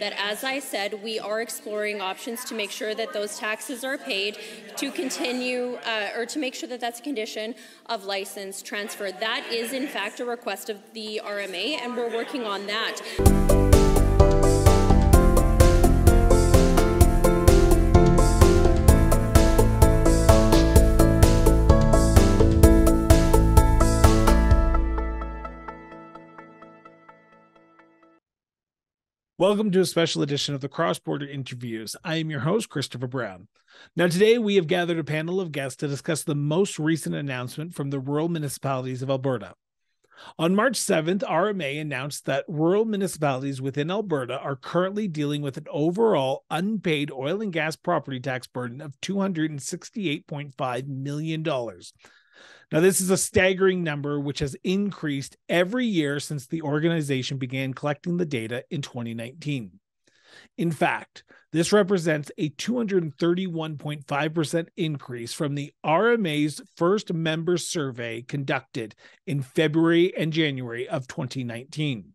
that, as I said, we are exploring options to make sure that those taxes are paid to continue uh, or to make sure that that's a condition of license transfer. That is, in fact, a request of the RMA, and we're working on that. Welcome to a special edition of the Cross Border Interviews. I am your host, Christopher Brown. Now, today we have gathered a panel of guests to discuss the most recent announcement from the rural municipalities of Alberta. On March 7th, RMA announced that rural municipalities within Alberta are currently dealing with an overall unpaid oil and gas property tax burden of $268.5 million now, this is a staggering number, which has increased every year since the organization began collecting the data in 2019. In fact, this represents a 231.5% increase from the RMA's first member survey conducted in February and January of 2019.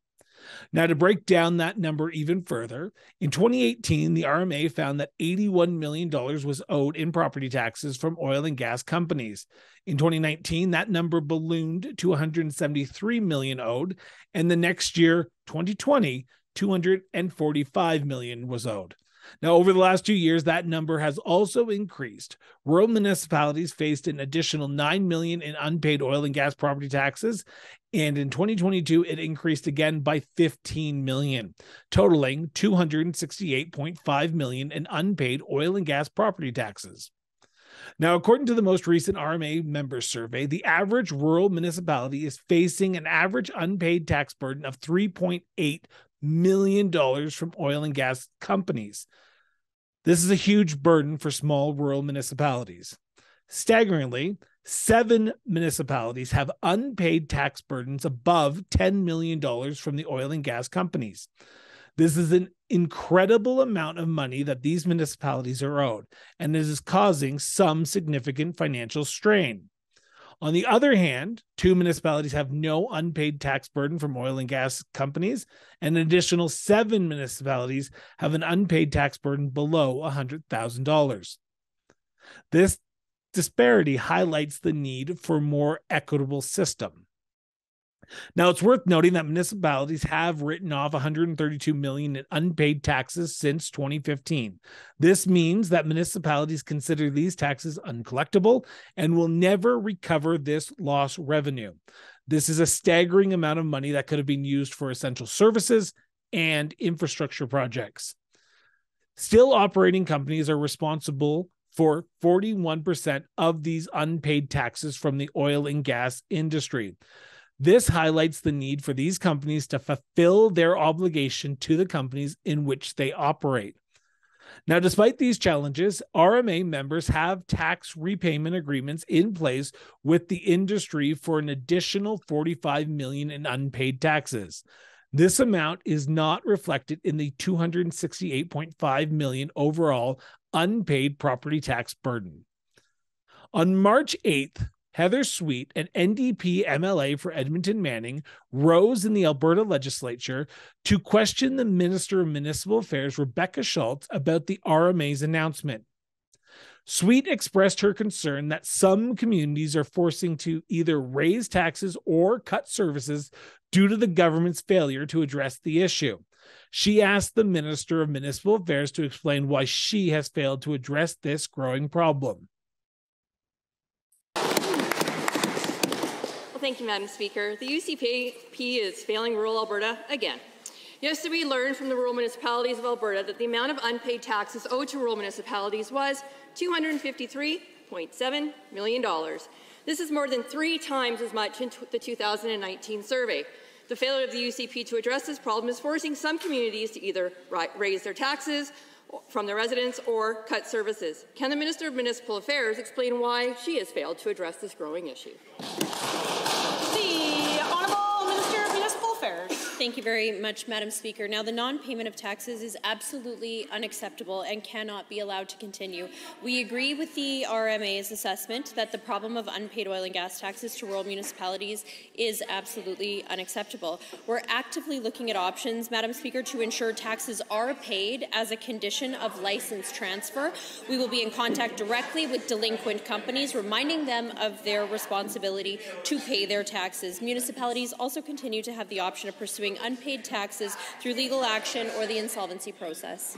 Now, to break down that number even further, in 2018, the RMA found that $81 million was owed in property taxes from oil and gas companies. In 2019, that number ballooned to 173 million owed, and the next year, 2020, $245 million was owed. Now, over the last two years, that number has also increased. Rural municipalities faced an additional 9 million in unpaid oil and gas property taxes, and in 2022 it increased again by 15 million, totaling 268.5 million in unpaid oil and gas property taxes. Now, according to the most recent RMA member survey, the average rural municipality is facing an average unpaid tax burden of 3.8 million dollars from oil and gas companies. This is a huge burden for small rural municipalities. Staggeringly, seven municipalities have unpaid tax burdens above $10 million from the oil and gas companies. This is an incredible amount of money that these municipalities are owed, and it is causing some significant financial strain. On the other hand, two municipalities have no unpaid tax burden from oil and gas companies, and an additional seven municipalities have an unpaid tax burden below $100,000. This disparity highlights the need for more equitable system. Now, it's worth noting that municipalities have written off 132 million in unpaid taxes since 2015. This means that municipalities consider these taxes uncollectible and will never recover this lost revenue. This is a staggering amount of money that could have been used for essential services and infrastructure projects. Still operating companies are responsible for 41% of these unpaid taxes from the oil and gas industry. This highlights the need for these companies to fulfill their obligation to the companies in which they operate. Now, despite these challenges, RMA members have tax repayment agreements in place with the industry for an additional 45 million in unpaid taxes. This amount is not reflected in the 268.5 million overall unpaid property tax burden. On March 8th, Heather Sweet, an NDP MLA for Edmonton Manning, rose in the Alberta legislature to question the Minister of Municipal Affairs, Rebecca Schulz, about the RMA's announcement. Sweet expressed her concern that some communities are forcing to either raise taxes or cut services due to the government's failure to address the issue. She asked the Minister of Municipal Affairs to explain why she has failed to address this growing problem. Thank you, Madam Speaker. The UCP is failing rural Alberta again. Yesterday, we learned from the rural municipalities of Alberta that the amount of unpaid taxes owed to rural municipalities was $253.7 million. This is more than three times as much in the 2019 survey. The failure of the UCP to address this problem is forcing some communities to either raise their taxes from their residents or cut services. Can the Minister of Municipal Affairs explain why she has failed to address this growing issue? Thank you very much, Madam Speaker. Now, the non payment of taxes is absolutely unacceptable and cannot be allowed to continue. We agree with the RMA's assessment that the problem of unpaid oil and gas taxes to rural municipalities is absolutely unacceptable. We're actively looking at options, Madam Speaker, to ensure taxes are paid as a condition of license transfer. We will be in contact directly with delinquent companies, reminding them of their responsibility to pay their taxes. Municipalities also continue to have the option of pursuing unpaid taxes through legal action or the insolvency process.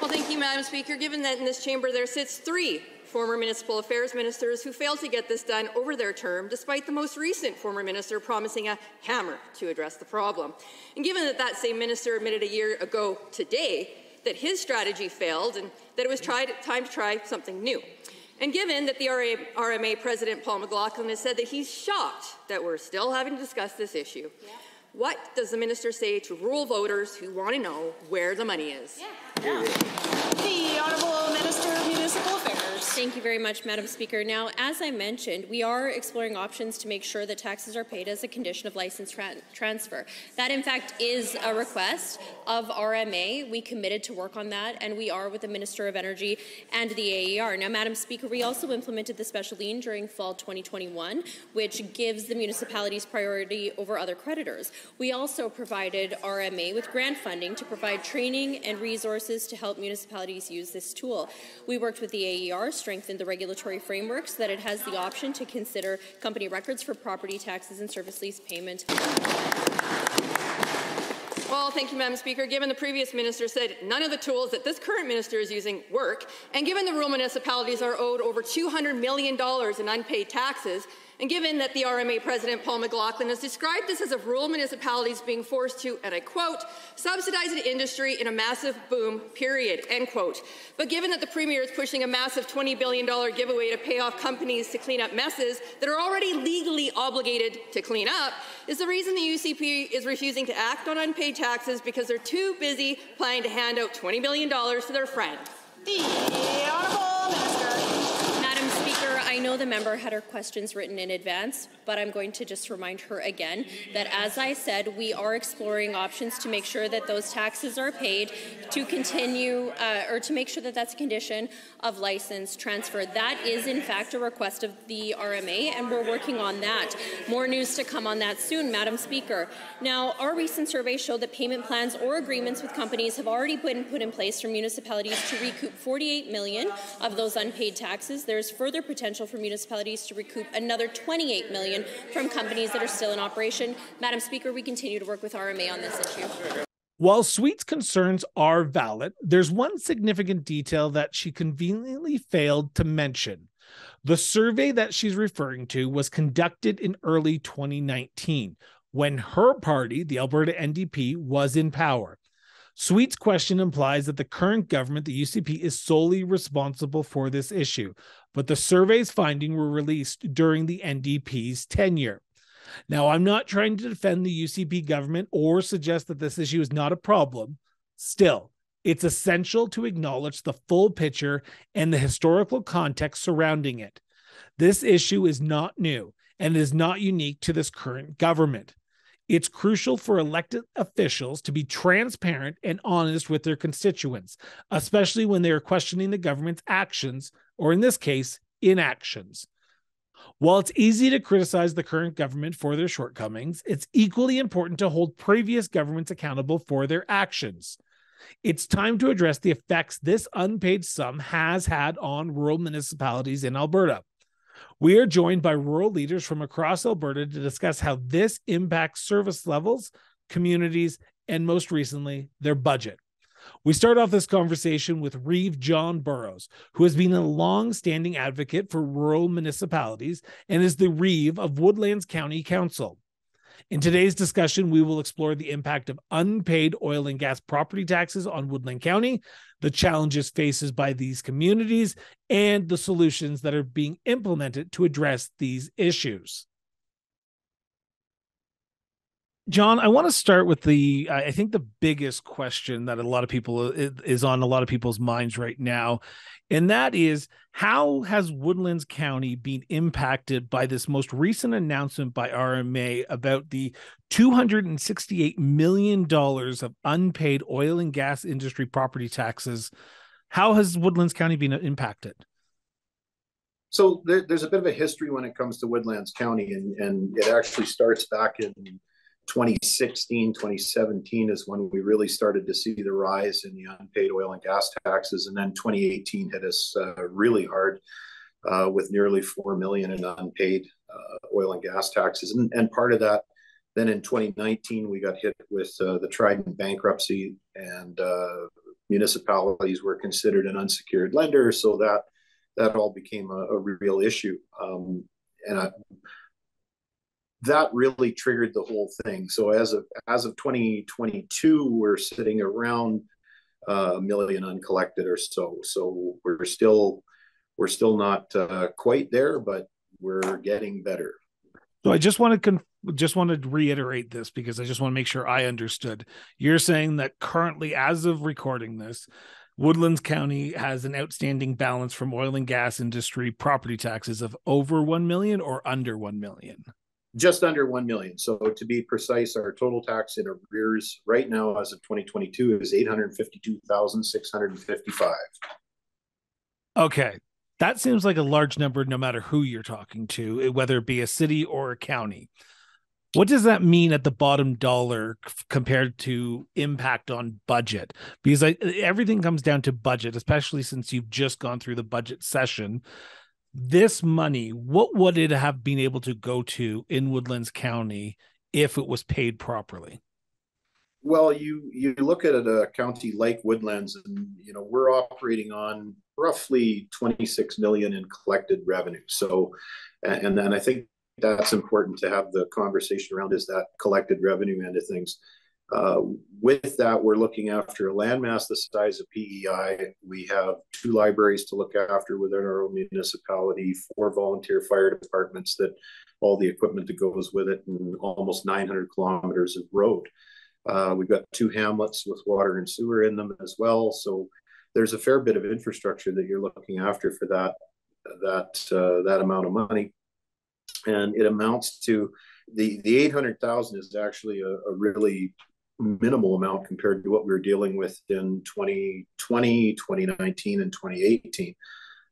Well, thank you, Madam Speaker. Given that in this chamber there sits three former municipal affairs ministers who failed to get this done over their term, despite the most recent former minister promising a hammer to address the problem. And given that that same minister admitted a year ago today that his strategy failed and that it was tried, time to try something new. And given that the RMA President Paul McLauchlin has said that he's shocked that we're still having to discuss this issue, yeah. what does the minister say to rural voters who want to know where the money is? Yeah. Yeah. The Honourable Minister of Municipal Affairs. Thank you very much, Madam Speaker. Now, as I mentioned, we are exploring options to make sure that taxes are paid as a condition of license tra transfer. That, in fact, is a request of RMA. We committed to work on that, and we are with the Minister of Energy and the AER. Now, Madam Speaker, we also implemented the special lien during fall 2021, which gives the municipalities priority over other creditors. We also provided RMA with grant funding to provide training and resources to help municipalities use this tool. We worked with the AER, strengthened the regulatory framework so that it has the option to consider company records for property taxes and service lease payment. Well, thank you, Madam Speaker. Given the previous minister said none of the tools that this current minister is using work, and given the rural municipalities are owed over $200 million in unpaid taxes, and given that the RMA President Paul McLauchlin has described this as of rural municipalities being forced to, and I quote, subsidize the industry in a massive boom, period, end quote. But given that the Premier is pushing a massive $20 billion giveaway to pay off companies to clean up messes that are already legally obligated to clean up, is the reason the UCP is refusing to act on unpaid taxes because they're too busy planning to hand out $20 billion to their friends. The Honourable Minister. I know the member had her questions written in advance, but I'm going to just remind her again that, as I said, we are exploring options to make sure that those taxes are paid to continue uh, or to make sure that that's a condition of license transfer. That is, in fact, a request of the RMA, and we're working on that. More news to come on that soon, Madam Speaker. Now, our recent survey showed that payment plans or agreements with companies have already been put in place for municipalities to recoup 48 million of those unpaid taxes. There's further potential for municipalities to recoup another 28 million from companies that are still in operation. Madam Speaker, we continue to work with RMA on this issue. While Sweet's concerns are valid, there's one significant detail that she conveniently failed to mention. The survey that she's referring to was conducted in early 2019 when her party, the Alberta NDP, was in power. Sweet's question implies that the current government, the UCP, is solely responsible for this issue, but the survey's findings were released during the NDP's tenure. Now, I'm not trying to defend the UCP government or suggest that this issue is not a problem. Still, it's essential to acknowledge the full picture and the historical context surrounding it. This issue is not new and is not unique to this current government. It's crucial for elected officials to be transparent and honest with their constituents, especially when they are questioning the government's actions, or in this case, inactions. While it's easy to criticize the current government for their shortcomings, it's equally important to hold previous governments accountable for their actions. It's time to address the effects this unpaid sum has had on rural municipalities in Alberta. We are joined by rural leaders from across Alberta to discuss how this impacts service levels, communities, and most recently, their budget. We start off this conversation with Reeve John Burrows, who has been a long standing advocate for rural municipalities and is the Reeve of Woodlands County Council. In today's discussion, we will explore the impact of unpaid oil and gas property taxes on Woodland County, the challenges faced by these communities, and the solutions that are being implemented to address these issues. John, I want to start with the I think the biggest question that a lot of people uh, is on a lot of people's minds right now, and that is how has Woodlands County been impacted by this most recent announcement by RMA about the 268 million dollars of unpaid oil and gas industry property taxes? How has Woodlands County been uh, impacted? So there, there's a bit of a history when it comes to Woodlands County, and, and it actually starts back in 2016, 2017 is when we really started to see the rise in the unpaid oil and gas taxes. And then 2018 hit us uh, really hard uh, with nearly 4 million in unpaid uh, oil and gas taxes. And, and, part of that, then in 2019, we got hit with uh, the Trident bankruptcy and uh, municipalities were considered an unsecured lender. So that, that all became a, a real issue. Um, and I, that really triggered the whole thing. So as of as of 2022, we're sitting around uh, a million uncollected or so. So we're still we're still not uh, quite there, but we're getting better. So I just want to conf- just want to reiterate this because I just want to make sure I understood. You're saying that currently, as of recording this, Woodlands County has an outstanding balance from oil and gas industry property taxes of over 1 million or under 1 million just under 1 million. So to be precise, our total tax in arrears right now as of 2022 is 852,655. Okay. That seems like a large number no matter who you're talking to, whether it be a city or a county. What does that mean at the bottom dollar compared to impact on budget? Because I, everything comes down to budget, especially since you've just gone through the budget session this money, what would it have been able to go to in Woodlands County if it was paid properly? Well, you you look at a county like Woodlands, and you know we're operating on roughly 26 million in collected revenue. So, and then I think that's important to have the conversation around is that collected revenue end of things. Uh, with that, we're looking after a landmass the size of PEI. We have two libraries to look after within our own municipality, four volunteer fire departments that all the equipment that goes with it, and almost 900 kilometers of road. Uh, we've got two hamlets with water and sewer in them as well. So there's a fair bit of infrastructure that you're looking after for that that uh, that amount of money, and it amounts to the the 800,000 is actually a, a really minimal amount compared to what we were dealing with in 2020, 2019, and 2018.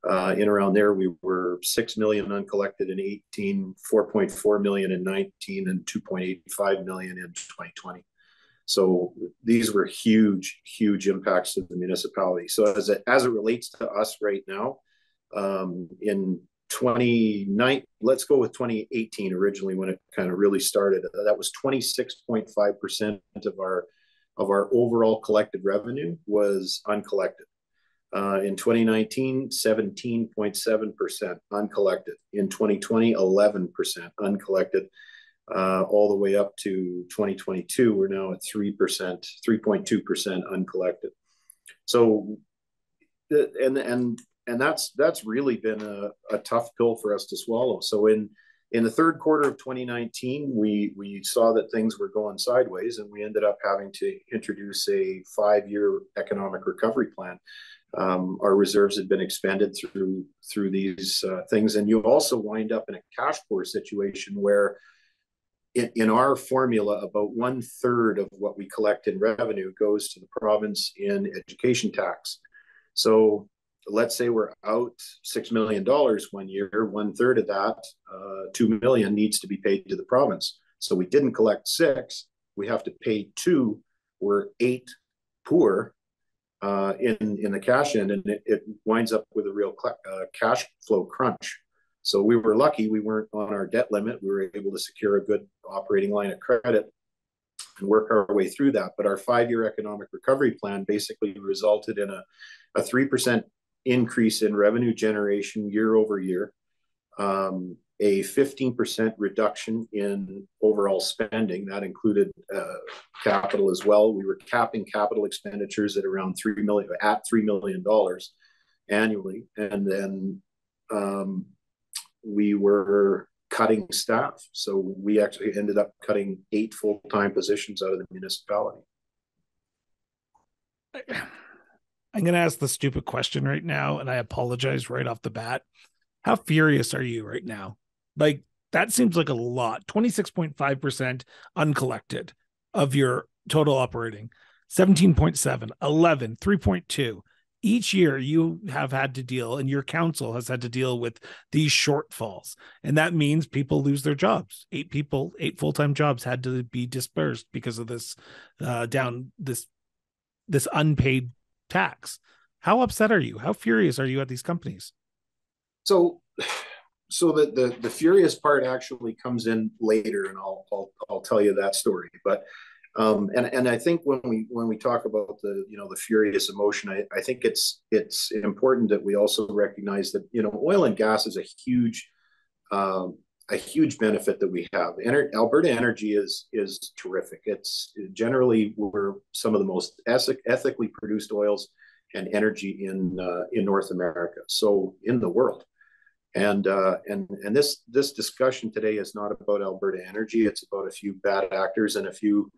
Uh, in around there, we were 6 million uncollected in 18, 4.4 million in 19, and 2.85 million in 2020. So these were huge, huge impacts to the municipality. So as it, as it relates to us right now, um, in 29 let's go with 2018 originally when it kind of really started. That was 26.5% of our of our overall collected revenue was uncollected. Uh, in 2019 17.7% uncollected. In 2020 11% uncollected. Uh, all the way up to 2022 we're now at 3% 3.2% uncollected. So and and and that's that's really been a, a tough pill for us to swallow. So in in the third quarter of 2019, we we saw that things were going sideways, and we ended up having to introduce a five-year economic recovery plan. Um, our reserves had been expended through through these uh, things, and you also wind up in a cash poor situation where. In, in our formula, about one third of what we collect in revenue goes to the province in education tax. So let's say we're out six million dollars one year, one third of that, uh, two million needs to be paid to the province. So we didn't collect six, we have to pay two. We're eight poor uh, in in the cash end, and it, it winds up with a real uh, cash flow crunch. So we were lucky; we weren't on our debt limit. We were able to secure a good operating line of credit and work our way through that. But our five-year economic recovery plan basically resulted in a a three percent increase in revenue generation year over year, um, a 15% reduction in overall spending. That included uh, capital as well. We were capping capital expenditures at around three million at three million dollars annually, and then um, we were cutting staff. So we actually ended up cutting eight full time positions out of the municipality. I'm going to ask the stupid question right now, and I apologize right off the bat. How furious are you right now? Like, that seems like a lot 26.5% uncollected of your total operating, 17.7, 11, 3.2 each year you have had to deal and your council has had to deal with these shortfalls and that means people lose their jobs eight people eight full-time jobs had to be dispersed because of this uh, down this this unpaid tax. How upset are you? How furious are you at these companies? So so the the, the furious part actually comes in later and I'll, I'll i'll tell you that story. But um, and and I think when we when we talk about the you know the furious emotion, I, I think it's it's important that we also recognize that you know oil and gas is a huge um, a huge benefit that we have. Ener- Alberta Energy is is terrific. It's generally we're some of the most ethic- ethically produced oils and energy in uh, in North America, so in the world. And uh, and and this this discussion today is not about Alberta Energy. It's about a few bad actors and a few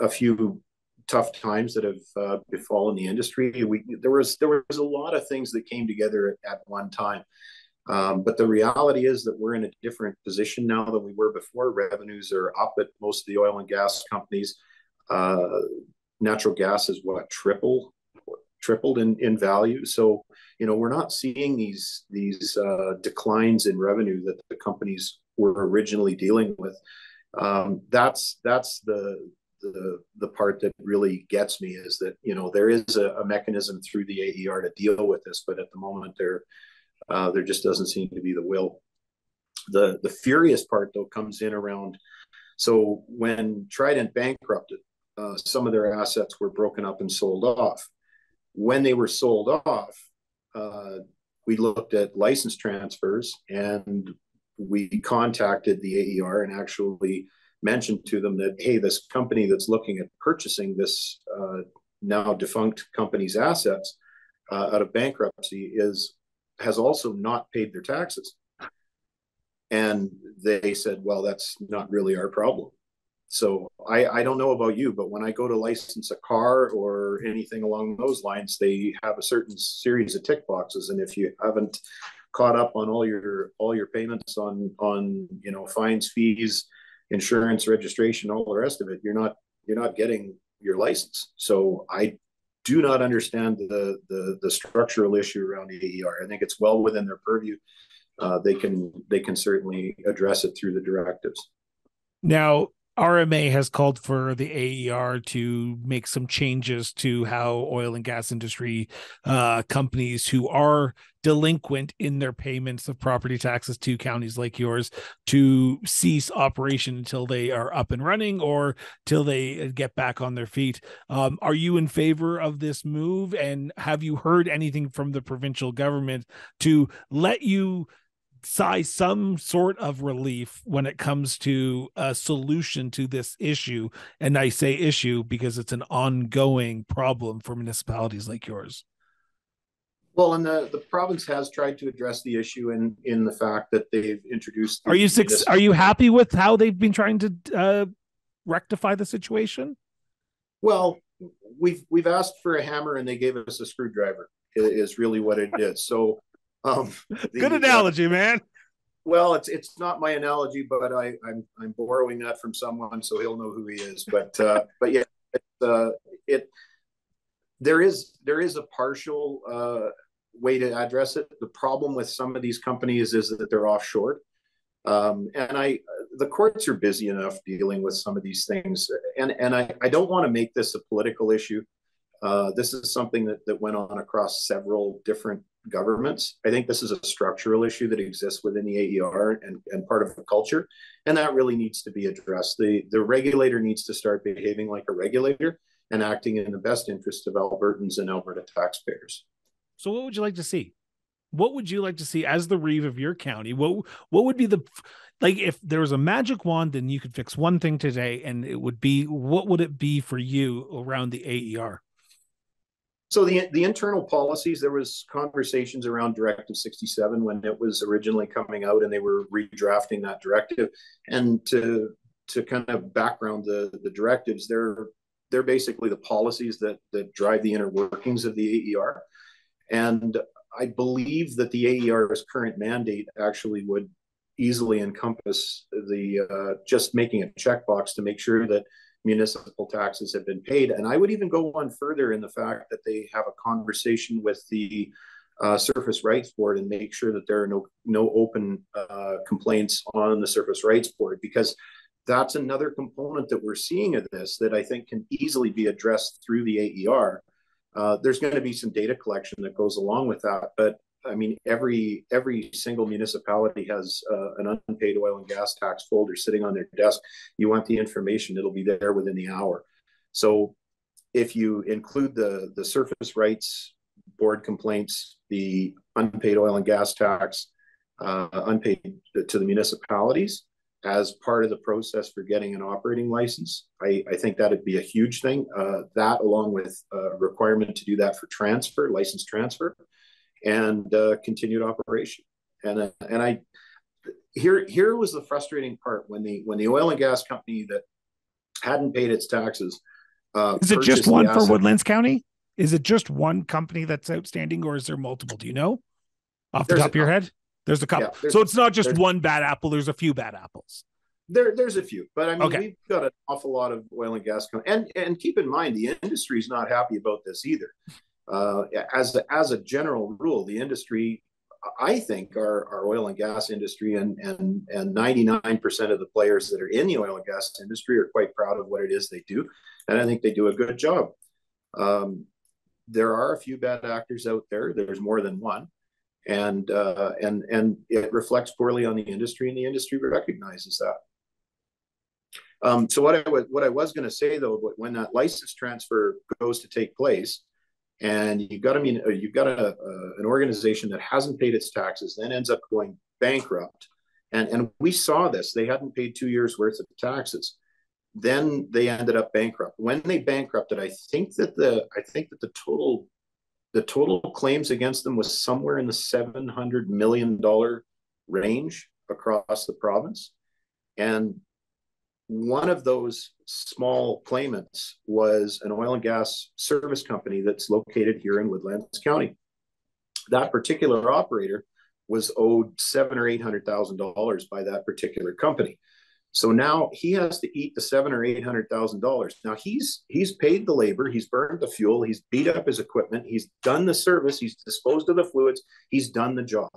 a few tough times that have uh, befallen the industry. We there was there was a lot of things that came together at, at one time. Um, but the reality is that we're in a different position now than we were before. Revenues are up at most of the oil and gas companies. Uh, natural gas is what triple tripled in, in value. So you know we're not seeing these these uh, declines in revenue that the companies were originally dealing with. Um, that's that's the the the part that really gets me is that you know there is a, a mechanism through the AER to deal with this, but at the moment there uh, there just doesn't seem to be the will. The the furious part though comes in around. So when Trident bankrupted, uh, some of their assets were broken up and sold off. When they were sold off, uh, we looked at license transfers and we contacted the AER and actually mentioned to them that hey, this company that's looking at purchasing this uh, now defunct company's assets uh, out of bankruptcy is has also not paid their taxes. And they said, well, that's not really our problem. So I, I don't know about you, but when I go to license a car or anything along those lines, they have a certain series of tick boxes. And if you haven't caught up on all your all your payments on on you know fines, fees, insurance, registration, all the rest of it, you're not you're not getting your license. So I do not understand the the, the structural issue around AER. I think it's well within their purview. Uh, they can they can certainly address it through the directives. Now, RMA has called for the AER to make some changes to how oil and gas industry uh, companies who are delinquent in their payments of property taxes to counties like yours to cease operation until they are up and running or till they uh, get back on their feet. Um, are you in favor of this move? And have you heard anything from the provincial government to let you? Sigh some sort of relief when it comes to a solution to this issue. And I say issue because it's an ongoing problem for municipalities like yours. Well, and the, the province has tried to address the issue in in the fact that they've introduced. are you six, are you happy with how they've been trying to uh, rectify the situation? Well, we've we've asked for a hammer and they gave us a screwdriver. Is really what it is. So um, the, Good analogy, uh, man. Well, it's it's not my analogy, but I, I'm I'm borrowing that from someone, so he'll know who he is. But uh, but yeah, it, uh, it there is there is a partial uh, way to address it. The problem with some of these companies is that they're offshore, um, and I the courts are busy enough dealing with some of these things, and and I I don't want to make this a political issue. Uh, this is something that, that went on across several different governments. I think this is a structural issue that exists within the AER and, and part of the culture, and that really needs to be addressed. The, the regulator needs to start behaving like a regulator and acting in the best interest of Albertans and Alberta taxpayers. So, what would you like to see? What would you like to see as the reeve of your county? What what would be the like if there was a magic wand and you could fix one thing today and it would be what would it be for you around the AER? So the the internal policies, there was conversations around Directive 67 when it was originally coming out, and they were redrafting that directive. And to to kind of background the the directives, they're they're basically the policies that that drive the inner workings of the AER. And I believe that the AER's current mandate actually would easily encompass the uh, just making a checkbox to make sure that municipal taxes have been paid. And I would even go one further in the fact that they have a conversation with the uh, Surface Rights Board and make sure that there are no no open uh, complaints on the Surface Rights Board because that's another component that we're seeing of this that I think can easily be addressed through the AER. Uh, there's going to be some data collection that goes along with that, but I mean, every every single municipality has uh, an unpaid oil and gas tax folder sitting on their desk. You want the information; it'll be there within the hour. So, if you include the the surface rights board complaints, the unpaid oil and gas tax, uh, unpaid to the municipalities as part of the process for getting an operating license, I, I think that'd be a huge thing. Uh, that, along with a requirement to do that for transfer, license transfer, and uh, continued operation. And uh, and I here here was the frustrating part when the when the oil and gas company that hadn't paid its taxes. Uh, is it just one for Woodlands County? Is it just one company that's outstanding, or is there multiple? Do you know off the top of your head? There's a couple. Yeah, so it's not just one bad apple. There's a few bad apples. There, there's a few, but I mean, okay. we've got an awful lot of oil and gas, and and keep in mind the industry is not happy about this either uh, as a, as a general rule, the industry, I think, our, our oil and gas industry and and and 99% of the players that are in the oil and gas industry are quite proud of what it is they do, and I think they do a good job. Um, there are a few bad actors out there. There's more than one, and uh, and and it reflects poorly on the industry, and the industry recognizes that. Um, so what I was what I was going to say though, when that license transfer goes to take place, and you've got I mean uh, you've got a, a, an organization that hasn't paid its taxes, then ends up going bankrupt, and and we saw this. They hadn't paid two years worth of taxes. Then they ended up bankrupt. When they bankrupted, I think that the I think that the total the total claims against them was somewhere in the seven hundred million dollar range across the province, and one of those small claimants was an oil and gas service company that's located here in Woodlands County. That particular operator was owed seven or eight hundred thousand dollars by that particular company. So now he has to eat the seven or eight hundred thousand dollars. Now he's he's paid the labor, he's burned the fuel, he's beat up his equipment, he's done the service, he's disposed of the fluids, he's done the job,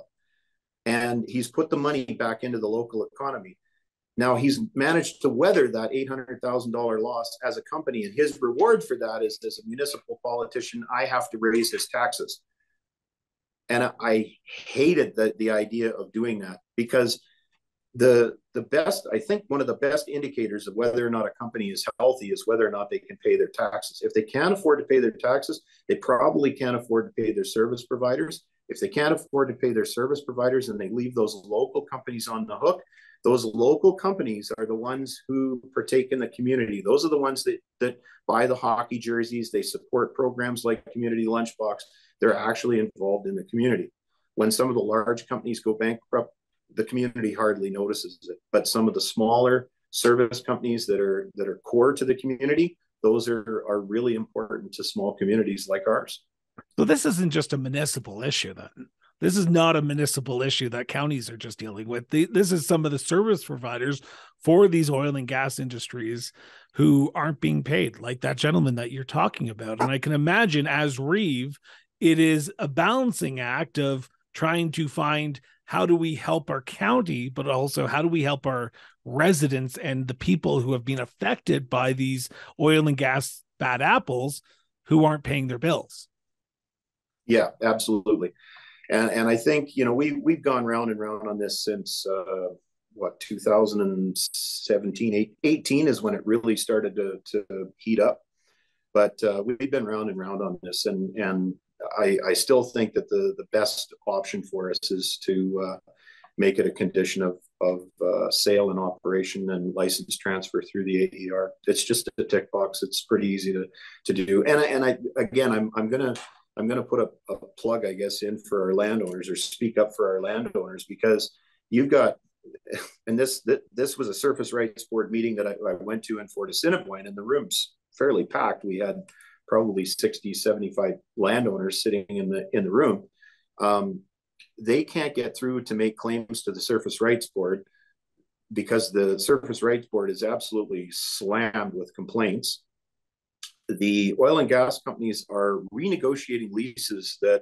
and he's put the money back into the local economy. Now he's managed to weather that $800,000 loss as a company. And his reward for that is as a municipal politician, I have to raise his taxes. And I hated the, the idea of doing that because the the best i think one of the best indicators of whether or not a company is healthy is whether or not they can pay their taxes if they can't afford to pay their taxes they probably can't afford to pay their service providers if they can't afford to pay their service providers and they leave those local companies on the hook those local companies are the ones who partake in the community. Those are the ones that, that buy the hockey jerseys. They support programs like Community Lunchbox. They're actually involved in the community. When some of the large companies go bankrupt, the community hardly notices it. But some of the smaller service companies that are that are core to the community, those are are really important to small communities like ours. So this isn't just a municipal issue then. This is not a municipal issue that counties are just dealing with. This is some of the service providers for these oil and gas industries who aren't being paid, like that gentleman that you're talking about. And I can imagine as Reeve, it is a balancing act of trying to find how do we help our county, but also how do we help our residents and the people who have been affected by these oil and gas bad apples who aren't paying their bills. Yeah, absolutely and and I think you know we we've gone round and round on this since uh, what 2017 18 is when it really started to to heat up but uh, we've been round and round on this and and I, I still think that the the best option for us is to uh, make it a condition of of uh, sale and operation and license transfer through the AER. It's just a tick box. It's pretty easy to to do. And and I again, I'm I'm gonna I'm gonna put a, a plug, I guess, in for our landowners or speak up for our landowners because you've got and this this was a surface rights board meeting that I, I went to in Fort Assiniboine, and the room's fairly packed. We had probably 60, 75 landowners sitting in the in the room. Um, they can't get through to make claims to the surface rights board because the surface rights board is absolutely slammed with complaints. The oil and gas companies are renegotiating leases that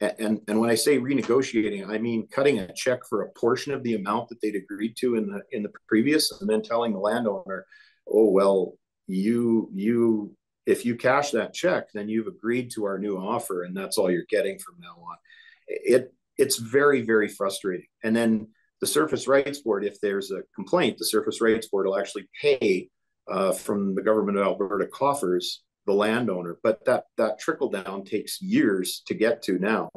and and when I say renegotiating, I mean cutting a check for a portion of the amount that they'd agreed to in the in the previous, and then telling the landowner, "Oh well, you you if you cash that check, then you've agreed to our new offer, and that's all you're getting from now on." It it's very very frustrating. And then the Surface Rights Board, if there's a complaint, the Surface Rights Board will actually pay uh, from the government of Alberta coffers the landowner. But that that trickle down takes years to get to now,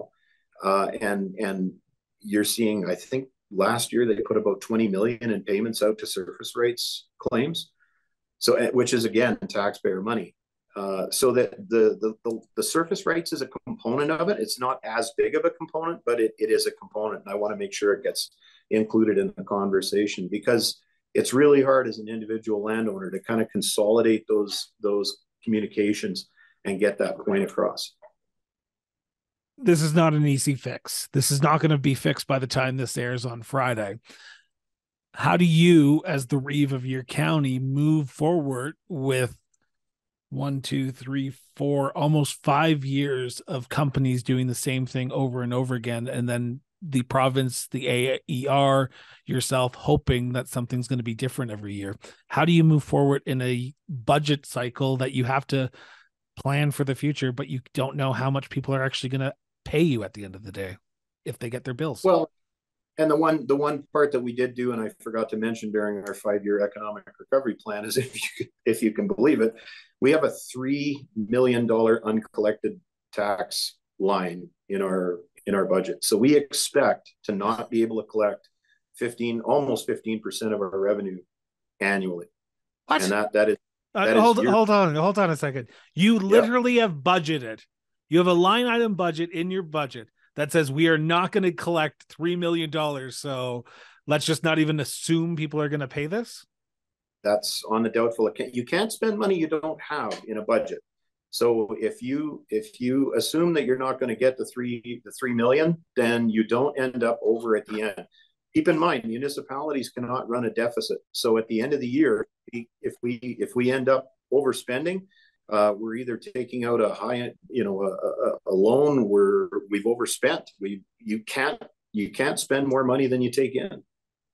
uh, and and you're seeing. I think last year they put about 20 million in payments out to surface rights claims, so eh, which is again taxpayer money. Uh, so that the, the, the the surface rights is a component of it. It's not as big of a component, but it, it is a component, and I want to make sure it gets included in the conversation because it's really hard as an individual landowner to kind of consolidate those those communications and get that point across. This is not an easy fix. This is not going to be fixed by the time this airs on Friday. How do you, as the reeve of your county, move forward with one, two, three, four, almost five years of companies doing the same thing over and over again, and then the province, the AER, yourself hoping that something's going to be different every year. How do you move forward in a budget cycle that you have to plan for the future, but you don't know how much people are actually going to pay you at the end of the day if they get their bills? Well, and the one the one part that we did do, and I forgot to mention during our five year economic recovery plan, is if you if you can believe it, we have a three million dollar uncollected tax line in our in our budget. So we expect to not be able to collect 15, almost 15% of our revenue annually. What? And that, that is, uh, that uh, hold, hold on, hold on a second. You literally have budgeted. You have a line item budget in your budget that says we are not going to collect $3 million. So let's just not even assume people are going to pay this. That's on the doubtful account. You can't spend money you don't have in a budget. So if you if you assume that you're not going to get the three the three million, then you don't end up over at the end. Keep in mind, municipalities cannot run a deficit. So at the end of the year, if we if we end up overspending, uh, we're either taking out a high, you know, a, a, loan where we've overspent. We you can't you can't spend more money than you take in.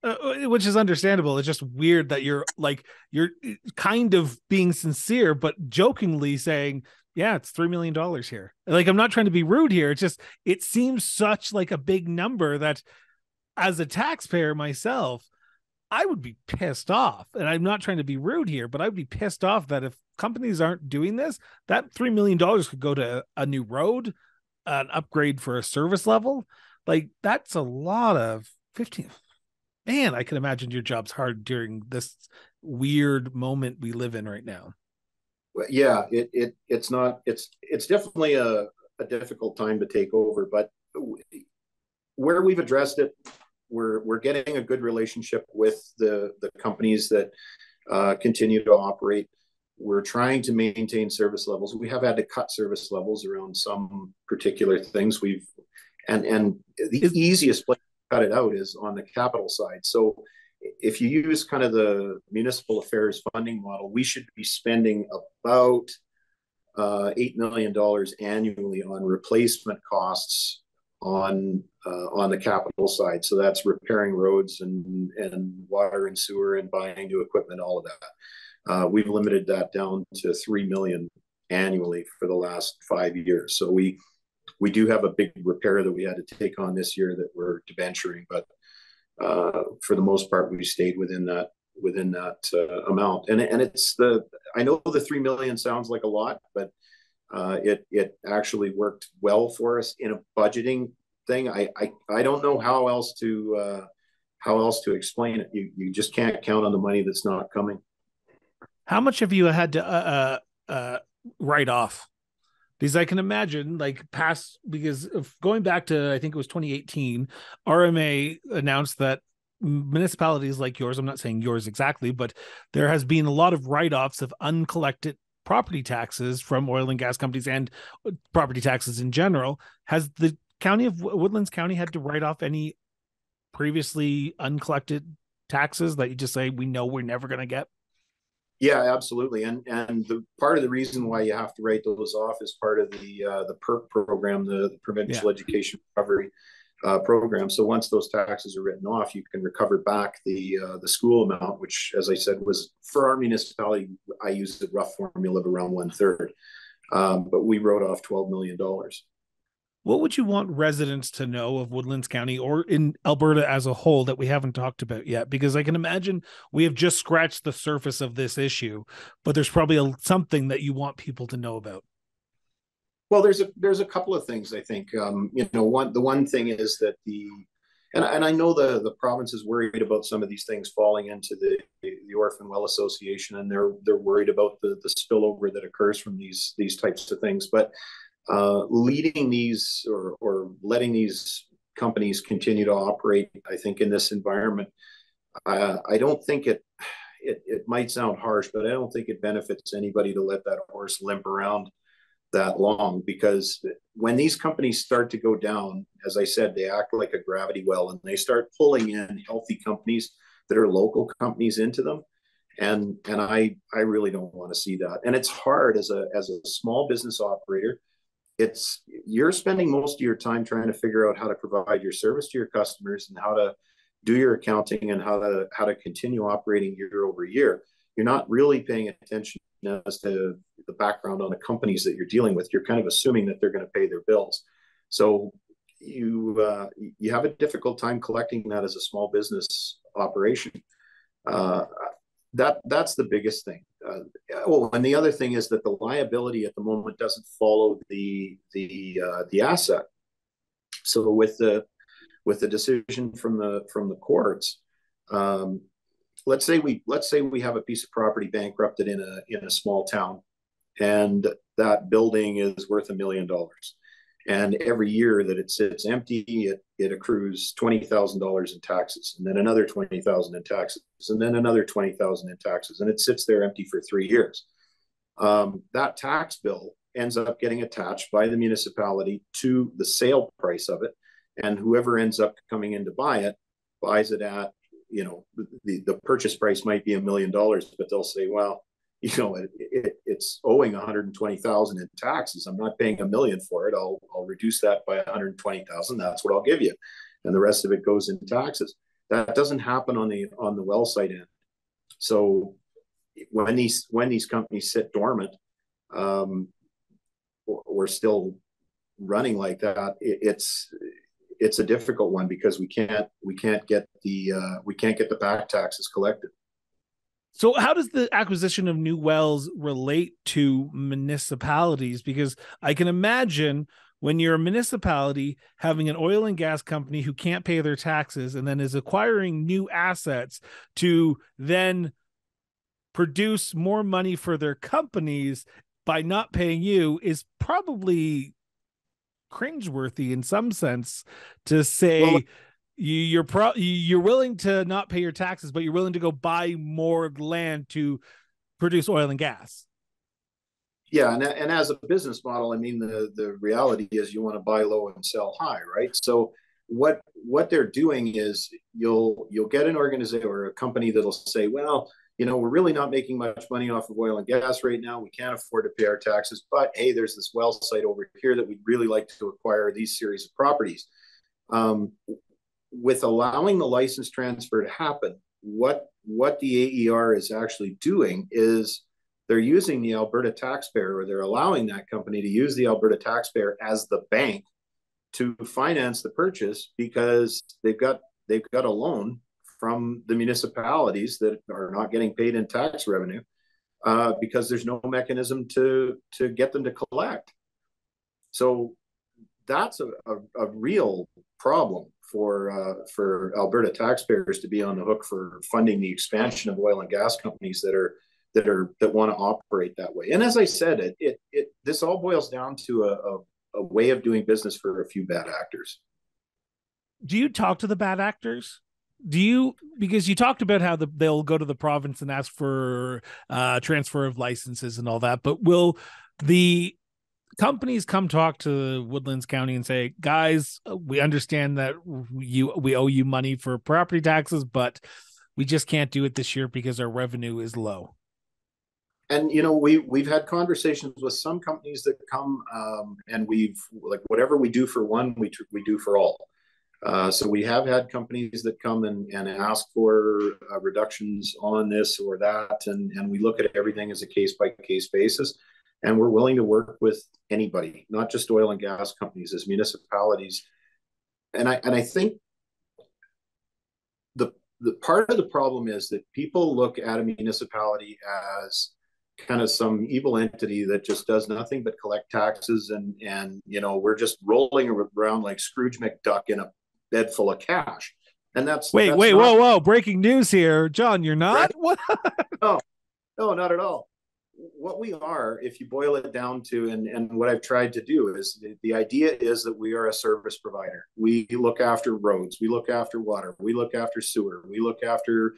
Uh, uh, which is understandable. It's just weird that you're like you're uh, kind of being sincere, but jokingly saying, "Yeah, it's three million dollars here." Like I'm not trying to be rude here. It's just it seems such like a big number that, as a taxpayer myself, I would be pissed off. And I'm not trying to be rude here, but I'd be pissed off that if companies aren't doing this, that three million dollars could go to a new road, an upgrade for a service level. Like that's a lot of fifteen man, I can imagine your job's hard during this weird moment we live in right now. Yeah, it, it it's not it's it's definitely a, a difficult time to take over, but where we've addressed it, we're we're getting a good relationship with the the companies that uh, continue to operate. We're trying to maintain service levels. We have had to cut service levels around some particular things. We've and and the easiest place cut it out is on the capital side. So if you use kind of the municipal affairs funding model, we should be spending about uh, eight million dollars annually on replacement costs on uh, on the capital side. So that's repairing roads and and water and sewer and buying new equipment, all of that. Uh, we've limited that down to three million annually for the last five years. So we we do have a big repair that we had to take on this year that we're debenturing, but uh, for the most part, we stayed within that within that uh, amount. And and it's the I know the three million sounds like a lot, but uh, it it actually worked well for us in a budgeting thing. I, I I don't know how else to uh, how else to explain it. You you just can't count on the money that's not coming. How much have you had to uh, uh, uh write off? Because I can imagine, like past, because going back to I think it was 2018, RMA announced that municipalities like yours, I'm not saying yours exactly, but there has been a lot of write offs of uncollected property taxes from oil and gas companies and uh, property taxes in general. Has the county of Woodlands County had to write off any previously uncollected taxes that you just say we know we're never going to get? Yeah, absolutely. And and the part of the reason why you have to write those off is part of the uh, the PERC program, the, the Provincial yeah. Education Recovery uh, program. So once those taxes are written off, you can recover back the uh, the school amount, which, as I said, was for our municipality. I used a rough formula of around one third, um, but we wrote off twelve million dollars. What would you want residents to know of Woodlands County or in Alberta as a whole that we haven't talked about yet? Because I can imagine we have just scratched the surface of this issue, but there's probably a, something that you want people to know about. Well, there's a there's a couple of things I think. Um, you know, one the one thing is that the and, and I know the the province is worried about some of these things falling into the the Orphan Well Association, and they're they're worried about the the spillover that occurs from these these types of things. But uh, leading these or, or letting these companies continue to operate, I think, in this environment, uh, I don't think it, it, it might sound harsh, but I don't think it benefits anybody to let that horse limp around that long because when these companies start to go down, as I said, they act like a gravity well and they start pulling in healthy companies that are local companies into them. And and I I really don't want to see that. And it's hard as a as a small business operator it's you're spending most of your time trying to figure out how to provide your service to your customers and how to do your accounting and how to how to continue operating year over year. You're not really paying attention as to the background on the companies that you're dealing with. You're kind of assuming that they're going to pay their bills. So you uh, you have a difficult time collecting that as a small business operation. Uh, that that's the biggest thing. Uh, oh, and the other thing is that the liability at the moment doesn't follow the the uh, the asset. So with the with the decision from the from the courts, um, let's say we let's say we have a piece of property bankrupted in a in a small town, and that building is worth a million dollars and every year that it sits empty, it, it accrues $20,000 in taxes and then another 20,000 in taxes and then another 20,000 in taxes. And it sits there empty for three years. Um, that tax bill ends up getting attached by the municipality to the sale price of it. And whoever ends up coming in to buy it buys it at, you know, the, the purchase price might be a million dollars, but they'll say, well, you know, it, it, it's owing 120,000 in taxes. I'm not paying a million for it. I'll, I'll reduce that by 120,000. That's what I'll give you. And the rest of it goes in taxes. That doesn't happen on the, on the well site end. So when these, when these companies sit dormant, um, we're still running like that. It, it's, it's a difficult one because we can't, we can't get the, uh, we can't get the back taxes collected. So, how does the acquisition of new wells relate to municipalities? Because I can imagine when you're a municipality having an oil and gas company who can't pay their taxes and then is acquiring new assets to then produce more money for their companies by not paying you is probably cringeworthy in some sense to say. Well, you, you're pro you're willing to not pay your taxes, but you're willing to go buy more land to produce oil and gas. Yeah, and, and as a business model, I mean the the reality is you want to buy low and sell high, right? So what what they're doing is you'll you'll get an organization or a company that'll say, well, you know, we're really not making much money off of oil and gas right now. We can't afford to pay our taxes, but hey, there's this well site over here that we'd really like to acquire these series of properties. Um, with allowing the license transfer to happen, what what the AER is actually doing is they're using the Alberta taxpayer, or they're allowing that company to use the Alberta taxpayer as the bank to finance the purchase because they've got they've got a loan from the municipalities that are not getting paid in tax revenue uh, because there's no mechanism to to get them to collect. So that's a, a, a real problem for uh, for Alberta taxpayers to be on the hook for funding the expansion of oil and gas companies that are that are that want to operate that way. And as I said, it it, it this all boils down to a, a, a way of doing business for a few bad actors. Do you talk to the bad actors? do you because you talked about how the, they'll go to the province and ask for uh transfer of licenses and all that but will the companies come talk to Woodlands County and say, guys, we understand that you we owe you money for property taxes, but we just can't do it this year because our revenue is low. And you know, we we've had conversations with some companies that come, um, and we've like whatever we do for one, we we do for all. Uh, so we have had companies that come and, and ask for uh, reductions on this or that, and, and we look at everything as a case by case basis and we're willing to work with anybody, not just oil and gas companies, as municipalities. And I and I think the the part of the problem is that people look at a municipality as kind of some evil entity that just does nothing but collect taxes and and you know we're just rolling around like Scrooge McDuck in a bed full of cash. And that's wait, that's wait, not, whoa, whoa! Breaking news here, John. You're not. Right? What? no, no, not at all what we are, if you boil it down to, and, and what I've tried to do is the, the idea is that we are a service provider. We look after roads, we look after water, we look after sewer, we look after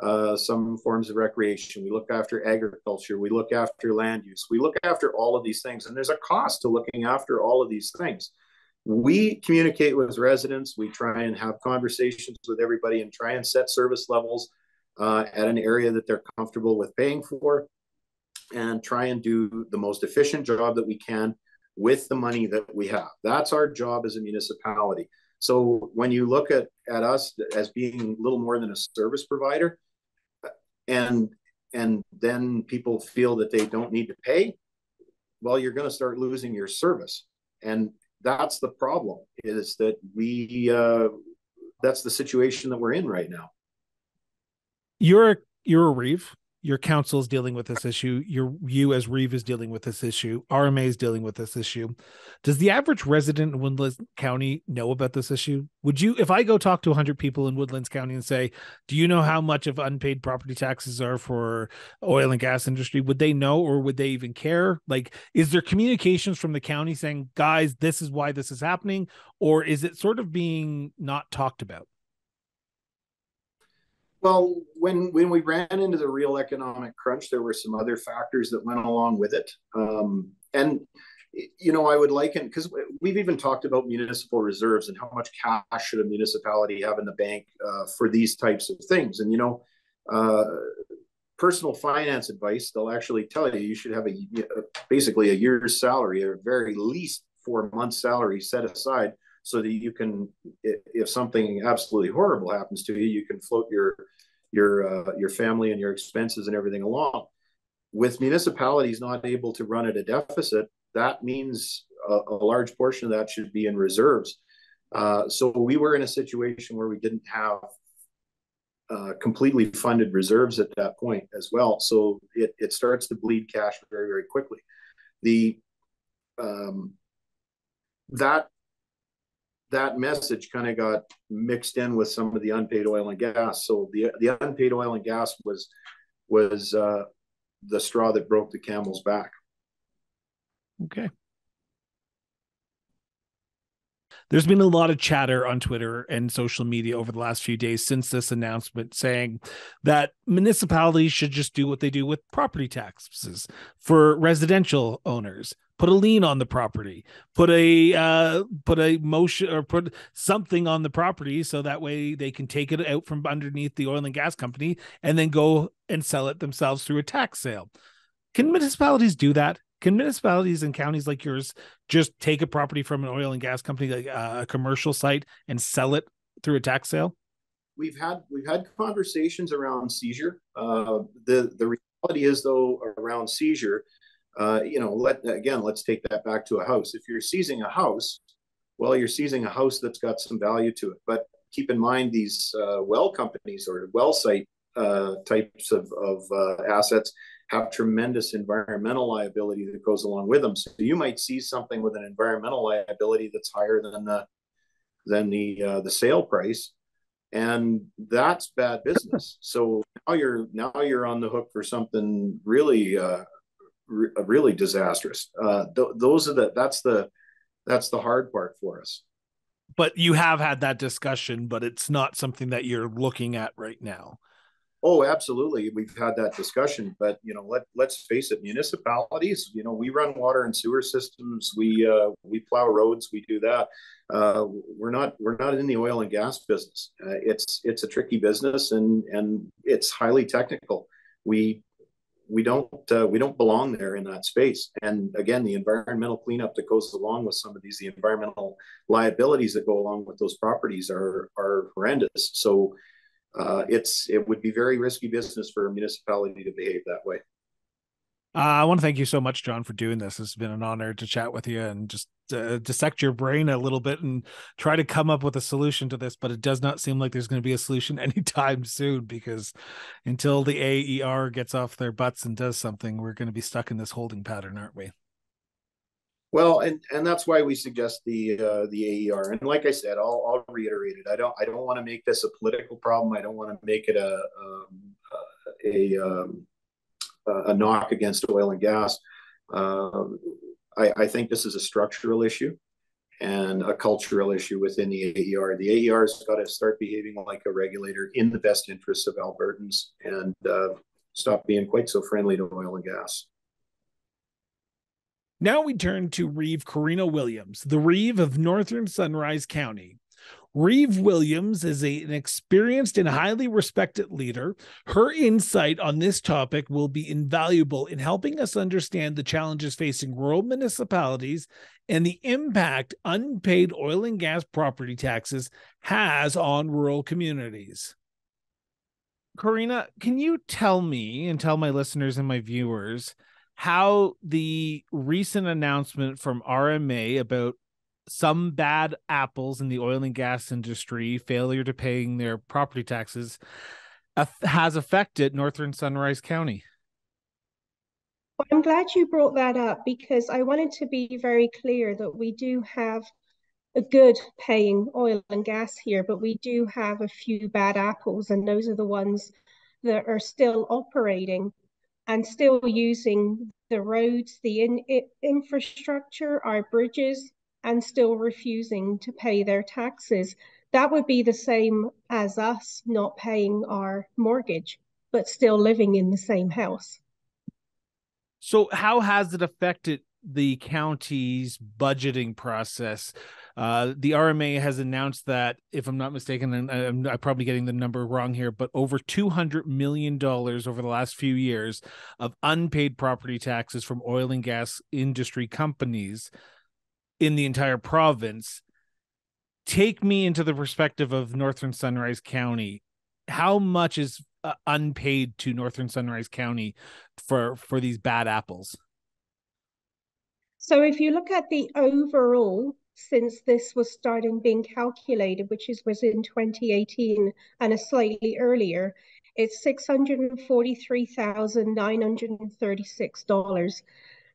uh, some forms of recreation, we look after agriculture, we look after land use, we look after all of these things. And there's a cost to looking after all of these things. We communicate with residents, we try and have conversations with everybody and try and set service levels uh, at an area that they're comfortable with paying for and try and do the most efficient job that we can with the money that we have. That's our job as a municipality. So when you look at, at us as being little more than a service provider, and and then people feel that they don't need to pay, well, you're going to start losing your service, and that's the problem. Is that we uh, that's the situation that we're in right now. You're you're a reeve your council is dealing with this issue your you as reeve is dealing with this issue rma is dealing with this issue. Does the average resident in woodlands county know about this issue? Would you if i go talk to 100 people in woodlands county and say do you know how much of unpaid property taxes are for oil and gas industry? Would they know or would they even care? Like is there communications from the county saying guys this is why this is happening or is it sort of being not talked about well, when when we ran into the real economic crunch, there were some other factors that went along with it. Um, and you know, I would liken because we've even talked about municipal reserves and how much cash should a municipality have in the bank uh, for these types of things. And you know, uh, personal finance advice they'll actually tell you you should have a basically a year's salary or very least four months salary set aside so that you can, if something absolutely horrible happens to you, you can float your your uh, your family and your expenses and everything along. With municipalities not able to run at a deficit, that means a, a large portion of that should be in reserves. Uh, so we were in a situation where we didn't have uh, completely funded reserves at that point as well. So it, it starts to bleed cash very, very quickly. The um, that that message kind of got mixed in with some of the unpaid oil and gas. So the the unpaid oil and gas was was uh, the straw that broke the camel's back. Okay. There's been a lot of chatter on Twitter and social media over the last few days since this announcement saying that municipalities should just do what they do with property taxes for residential owners put a lien on the property put a uh, put a motion or put something on the property so that way they can take it out from underneath the oil and gas company and then go and sell it themselves through a tax sale. Can municipalities do that? Can municipalities and counties like yours just take a property from an oil and gas company like uh, a commercial site and sell it through a tax sale? We've had we've had conversations around seizure. Uh, the the reality is though around seizure uh, you know, let again, let's take that back to a house. If you're seizing a house, well, you're seizing a house that's got some value to it. But keep in mind these uh, well companies or well site uh, types of, of uh, assets have tremendous environmental liability that goes along with them. So you might see something with an environmental liability that's higher than the than the uh, the sale price, and that's bad business. So now you're now you're on the hook for something really uh, re- really disastrous. Uh, th- those are the that's the that's the hard part for us. But you have had that discussion, but it's not something that you're looking at right now. Oh, absolutely. We've had that discussion, but you know, let let's face it, municipalities. You know, we run water and sewer systems. We uh, we plow roads. We do that. Uh, we're not we're not in the oil and gas business. Uh, it's it's a tricky business and and it's highly technical. We we don't uh, we don't belong there in that space. And again, the environmental cleanup that goes along with some of these, the environmental liabilities that go along with those properties are are horrendous. So uh, it's it would be very risky business for a municipality to behave that way. Uh, I want to thank you so much, John, for doing this. It's been an honor to chat with you and just uh, dissect your brain a little bit and try to come up with a solution to this. But it does not seem like there's going to be a solution anytime soon because until the AER gets off their butts and does something, we're going to be stuck in this holding pattern, aren't we? Well, and and that's why we suggest the uh, the AER. And like I said, I'll, I'll reiterate it. I don't I don't want to make this a political problem. I don't want to make it a um, a um, a knock against oil and gas. Um, I, I, think this is a structural issue and a cultural issue within the AER. The AER has got to start behaving like a regulator in the best interests of Albertans and uh, stop being quite so friendly to oil and gas. Now we turn to Reeve Corrina Williams, the Reeve of Northern Sunrise County. Reeve Williams is a, an experienced and highly respected leader. Her insight on this topic will be invaluable in helping us understand the challenges facing rural municipalities and the impact unpaid oil and gas property taxes has on rural communities. Corrina, can you tell me and tell my listeners and my viewers how the recent announcement from RMA about some bad apples in the oil and gas industry, failure to paying their property taxes, has affected Northern Sunrise County? Well, I'm glad you brought that up because I wanted to be very clear that we do have a good paying oil and gas here, but we do have a few bad apples, and those are the ones that are still operating and still using the roads, the in, infrastructure, our bridges, and still refusing to pay their taxes. That would be the same as us not paying our mortgage, but still living in the same house. So, how has it affected the county's budgeting process? Uh, the RMA has announced that, if I'm not mistaken, and I'm, I'm probably getting the number wrong here, but over $200 million over the last few years of unpaid property taxes from oil and gas industry companies in the entire province. Take me into the perspective of Northern Sunrise County. How much is uh, unpaid to Northern Sunrise County for for these bad apples? So if you look at the overall since this was starting being calculated, which is was in 2018 and a slightly earlier, it's $643,936.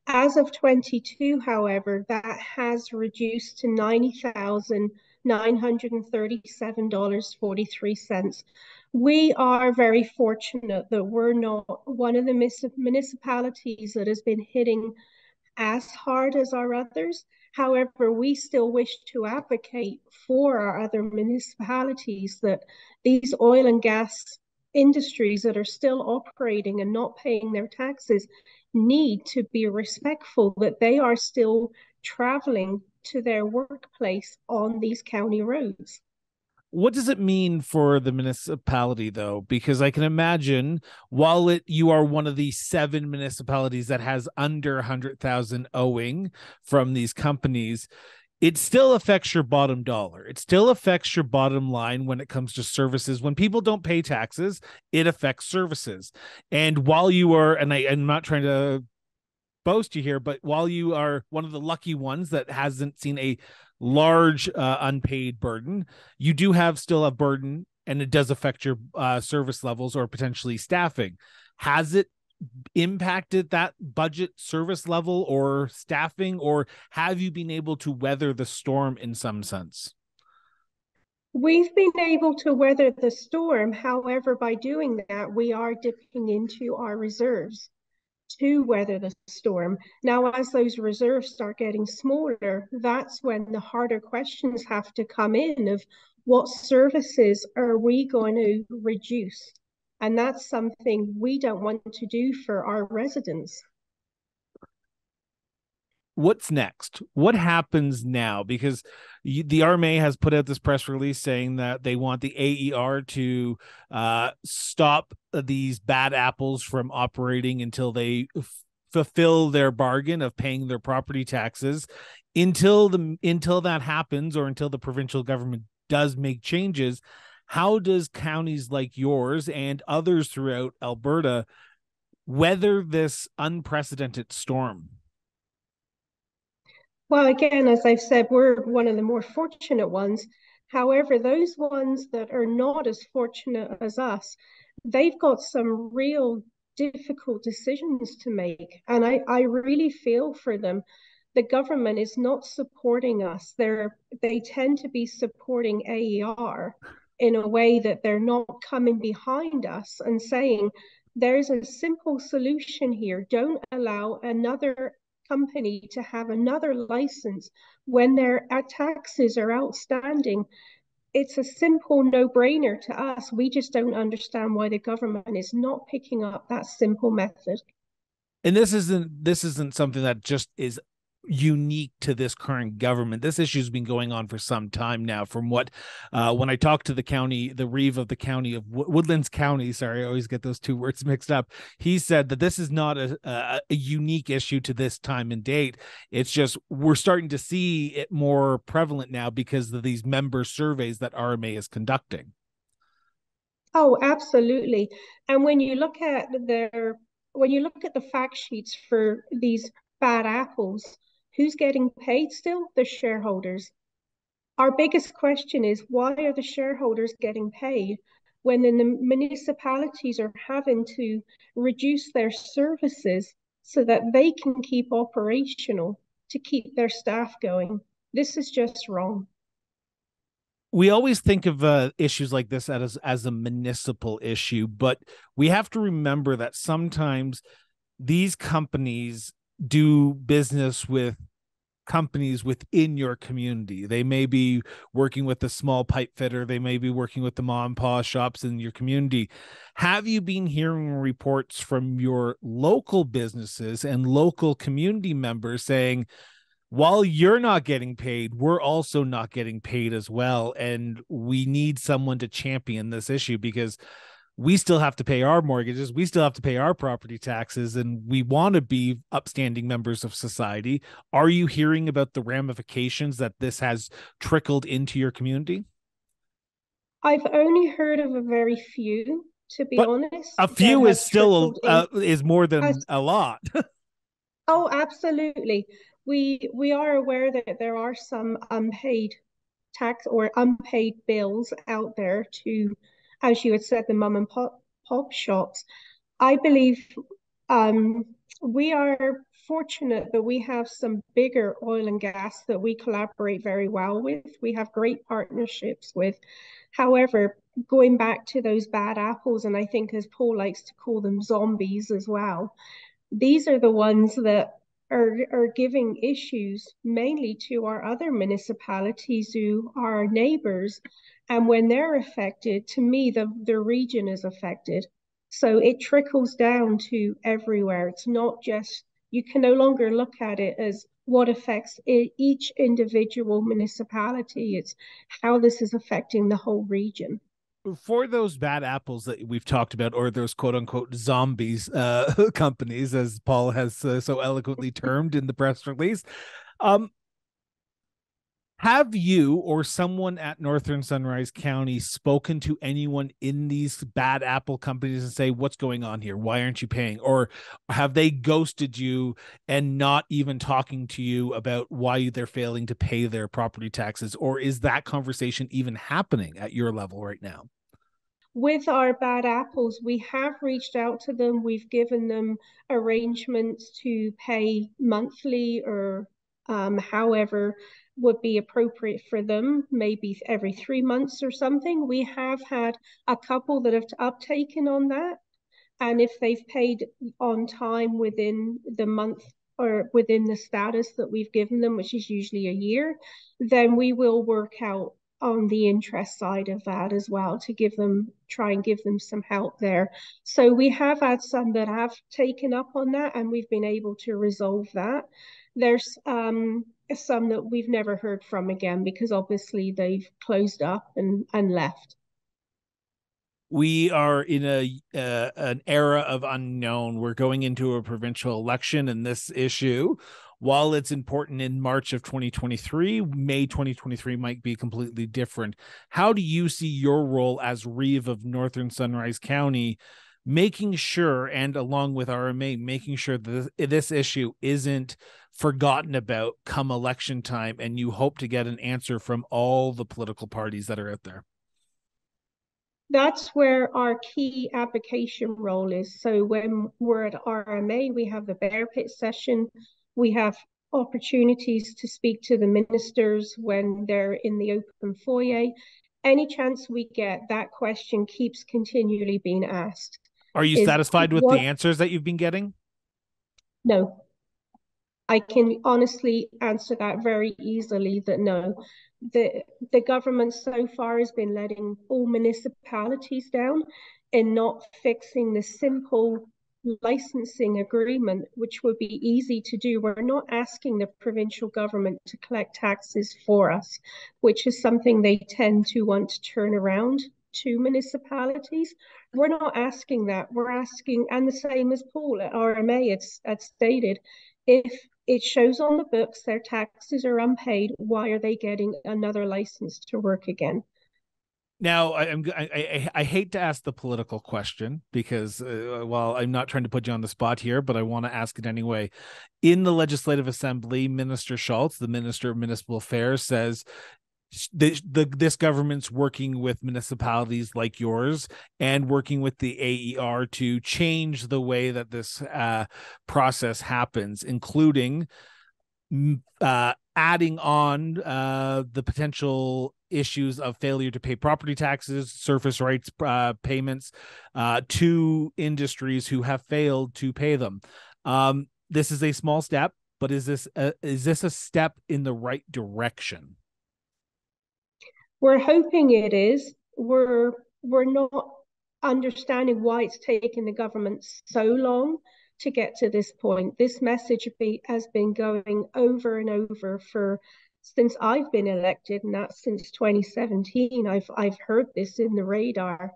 As of 22, however, that has reduced to $90,937.43. We are very fortunate that we're not one of the municipalities that has been hitting as hard as our others. However, we still wish to advocate for our other municipalities that these oil and gas industries that are still operating and not paying their taxes need to be respectful that they are still traveling to their workplace on these county roads. What does it mean for the municipality though? Because i can imagine while it you are one of the seven municipalities that has under 100,000 owing from these companies it still affects your bottom dollar. It still affects your bottom line when it comes to services. When people don't pay taxes it affects services. And while you are and I, i'm not trying to boast you here but while you are one of the lucky ones that hasn't seen a large uh, unpaid burden, you do have still a burden and it does affect your uh, service levels or potentially staffing. Has it impacted that budget service level or staffing, or have you been able to weather the storm in some sense? We've been able to weather the storm. However, by doing that, we are dipping into our reserves to weather the storm. Now, as those reserves start getting smaller, that's when the harder questions have to come in of what services are we going to reduce? And that's something we don't want to do for our residents. What's next? What happens now? Because the RMA has put out this press release saying that they want the AER to uh, stop these bad apples from operating until they f- fulfill their bargain of paying their property taxes. Until the until that happens, or until the provincial government does make changes, how does counties like yours and others throughout Alberta weather this unprecedented storm? Well, again, as I've said, we're one of the more fortunate ones. However, those ones that are not as fortunate as us, they've got some real difficult decisions to make. And I, I really feel for them the government is not supporting us. They're they tend to be supporting AER in a way that they're not coming behind us and saying there's a simple solution here. Don't allow another company to have another license when their uh, taxes are outstanding. It's a simple no brainer to us. We just don't understand why the government is not picking up that simple method and this isn't this isn't something that just is unique to this current government. This issue's been going on for some time now. From what, uh, when I talked to the county, the reeve of the county of Woodlands County, sorry, I always get those two words mixed up. He said that this is not a, a, a unique issue to this time and date. It's just we're starting to see it more prevalent now because of these member surveys that RMA is conducting. Oh, absolutely. And when you look at their when you look at the fact sheets for these bad apples, Who's getting paid still? The shareholders. Our biggest question is why are the shareholders getting paid when the municipalities are having to reduce their services so that they can keep operational to keep their staff going? This is just wrong we always think of uh, issues like this as as a municipal issue, but we have to remember that sometimes these companies do business with companies within your community. They may be working with a small pipe fitter, they may be working with the mom and pop shops in your community. Have you been hearing reports from your local businesses and local community members saying, while you're not getting paid, we're also not getting paid as well. And we need someone to champion this issue because we still have to pay our mortgages we still have to pay our property taxes and we want to be upstanding members of society. Are you hearing about the ramifications that this has trickled into your community? I've only heard of a very few to be but honest. a few is still uh, is more than a lot. Oh absolutely. We we are aware that there are some unpaid tax or unpaid bills out there to as you had said, the mum and pop, pop shops. I believe um, we are fortunate that we have some bigger oil and gas that we collaborate very well with. We have great partnerships with. However, going back to those bad apples, and I think as Paul likes to call them zombies as well, these are the ones that are, are giving issues mainly to our other municipalities who are neighbors and when they're affected, to me, the, the region is affected. So it trickles down to everywhere. It's not just, you can no longer look at it as what affects each individual municipality. It's how this is affecting the whole region for those bad apples that we've talked about, or those quote unquote zombies uh, companies, as Paul has uh, so eloquently termed in the press release, um, have you or someone at Northern Sunrise County spoken to anyone in these bad apple companies and say, What's going on here? Why aren't you paying? Or have they ghosted you and not even talking to you about why they're failing to pay their property taxes? Or is that conversation even happening at your level right now? With our bad apples, we have reached out to them. We've given them arrangements to pay monthly or um, however would be appropriate for them, maybe every three months or something. We have had a couple that have uptaken on that. And if they've paid on time within the month or within the status that we've given them, which is usually a year, then we will work out on the interest side of that as well to give them try and give them some help there so we have had some that have taken up on that and we've been able to resolve that there's um, some that we've never heard from again because obviously they've closed up and and left we are in a uh, an era of unknown we're going into a provincial election and this issue while it's important in March of 2023, May 2023 might be completely different. How do you see your role as Reeve of Northern Sunrise County? making sure and along with RMA making sure that this issue isn't forgotten about come election time and you hope to get an answer from all the political parties that are out there that's where our key application role is so when we're at RMA we have the bear pit session we have opportunities to speak to the ministers when they're in the open foyer. Any chance we get, that question keeps continually being asked. Are you is, satisfied with what, the answers that you've been getting? No. I can honestly answer that very easily that no. The the government so far has been letting all municipalities down in not fixing the simple licensing agreement, which would be easy to do. We're not asking the provincial government to collect taxes for us, which is something they tend to want to turn around to municipalities. We're not asking that. We're asking, and the same as Paul at RMA, it's, it's stated, if it shows on the books their taxes are unpaid, why are they getting another license to work again? Now, I, am I, I, hate to ask the political question because, uh, I'm not trying to put you on the spot here, but I want to ask it anyway. In the Legislative Assembly, Minister Schulz, the Minister of Municipal Affairs, says the, the this government's working with municipalities like yours and working with the AER to change the way that this uh, process happens, including uh, adding on uh, the potential issues of failure to pay property taxes, surface rights uh, payments uh, to industries who have failed to pay them. Um, this is a small step, but is this a, is this a step in the right direction? We're hoping it is. We're we're not understanding why it's taken the government so long to get to this point. This message has been going over and over for since I've been elected, and that's since 2017. I've I've heard this in the radar,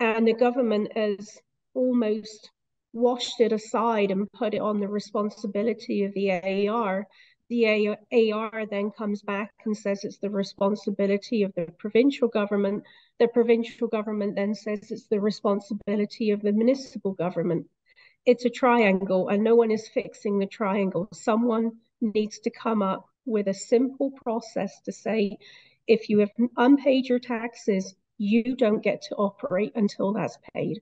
and the government has almost washed it aside and put it on the responsibility of the AER. The AER then comes back and says it's the responsibility of the provincial government. The provincial government then says it's the responsibility of the municipal government it's a triangle and no one is fixing the triangle. Someone needs to come up with a simple process to say, if you have unpaid your taxes, you don't get to operate until that's paid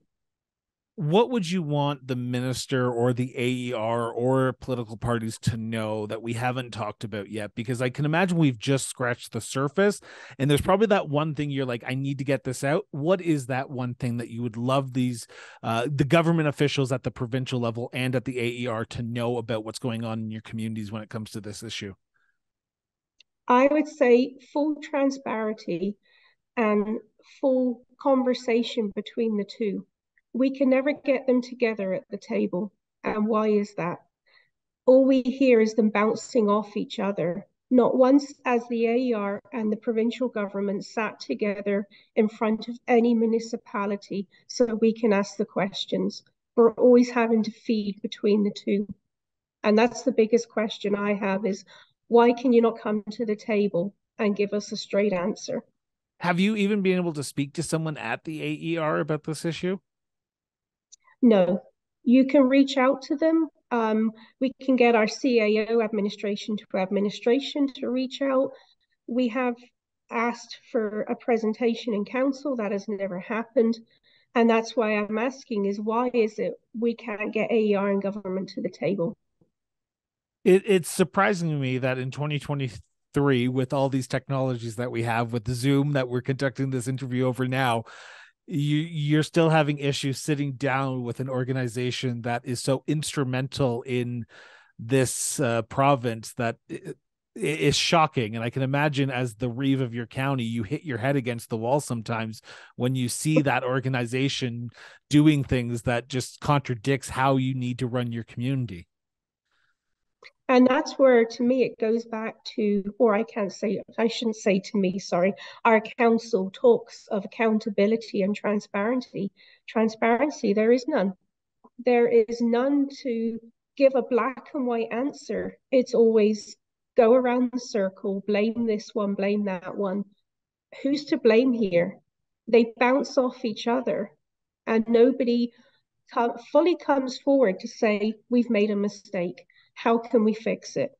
what would you want the minister or the AER or political parties to know that we haven't talked about yet? Because I can imagine we've just scratched the surface, and there's probably that one thing you're like, I need to get this out. What is that one thing that you would love these, uh, the government officials at the provincial level and at the AER to know about what's going on in your communities when it comes to this issue? I would say full transparency and full conversation between the two we can never get them together at the table. And why is that? All we hear is them bouncing off each other. Not once as the AER and the provincial government sat together in front of any municipality so we can ask the questions. We're always having to feed between the two. And that's the biggest question I have is why can you not come to the table and give us a straight answer? Have you even been able to speak to someone at the AER about this issue? No, you can reach out to them. Um, we can get our CAO administration to administration to reach out. We have asked for a presentation in council. That has never happened. And that's why I'm asking is why is it we can't get AER and government to the table? It, it's surprising to me that in 2023, with all these technologies that we have, with the Zoom that we're conducting this interview over now, you you're still having issues sitting down with an organization that is so instrumental in this uh, province that is shocking. And i can imagine as the reeve of your county you hit your head against the wall sometimes when you see that organization doing things that just contradicts how you need to run your community and that's where to me it goes back to or i can't say i shouldn't say to me sorry our council talks of accountability and transparency. Transparency there is none. There is none to give a black and white answer. It's always go around the circle blame this one blame that one. Who's to blame here? They bounce off each other and nobody fully comes forward to say we've made a mistake how can we fix it?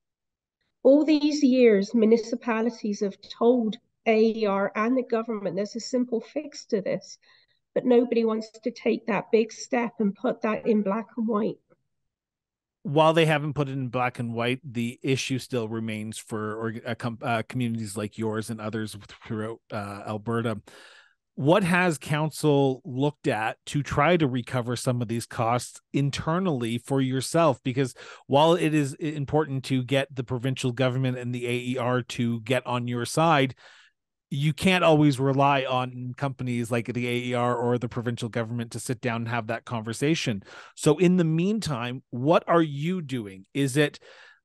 All these years, municipalities have told AER and the government there's a simple fix to this, but nobody wants to take that big step and put that in black and white. While they haven't put it in black and white, the issue still remains for or, uh, com- uh, communities like yours and others throughout uh, Alberta what has council looked at to try to recover some of these costs internally for yourself? Because while it is important to get the provincial government and the AER to get on your side you can't always rely on companies like the AER or the provincial government to sit down and have that conversation. So in the meantime what are you doing? Is it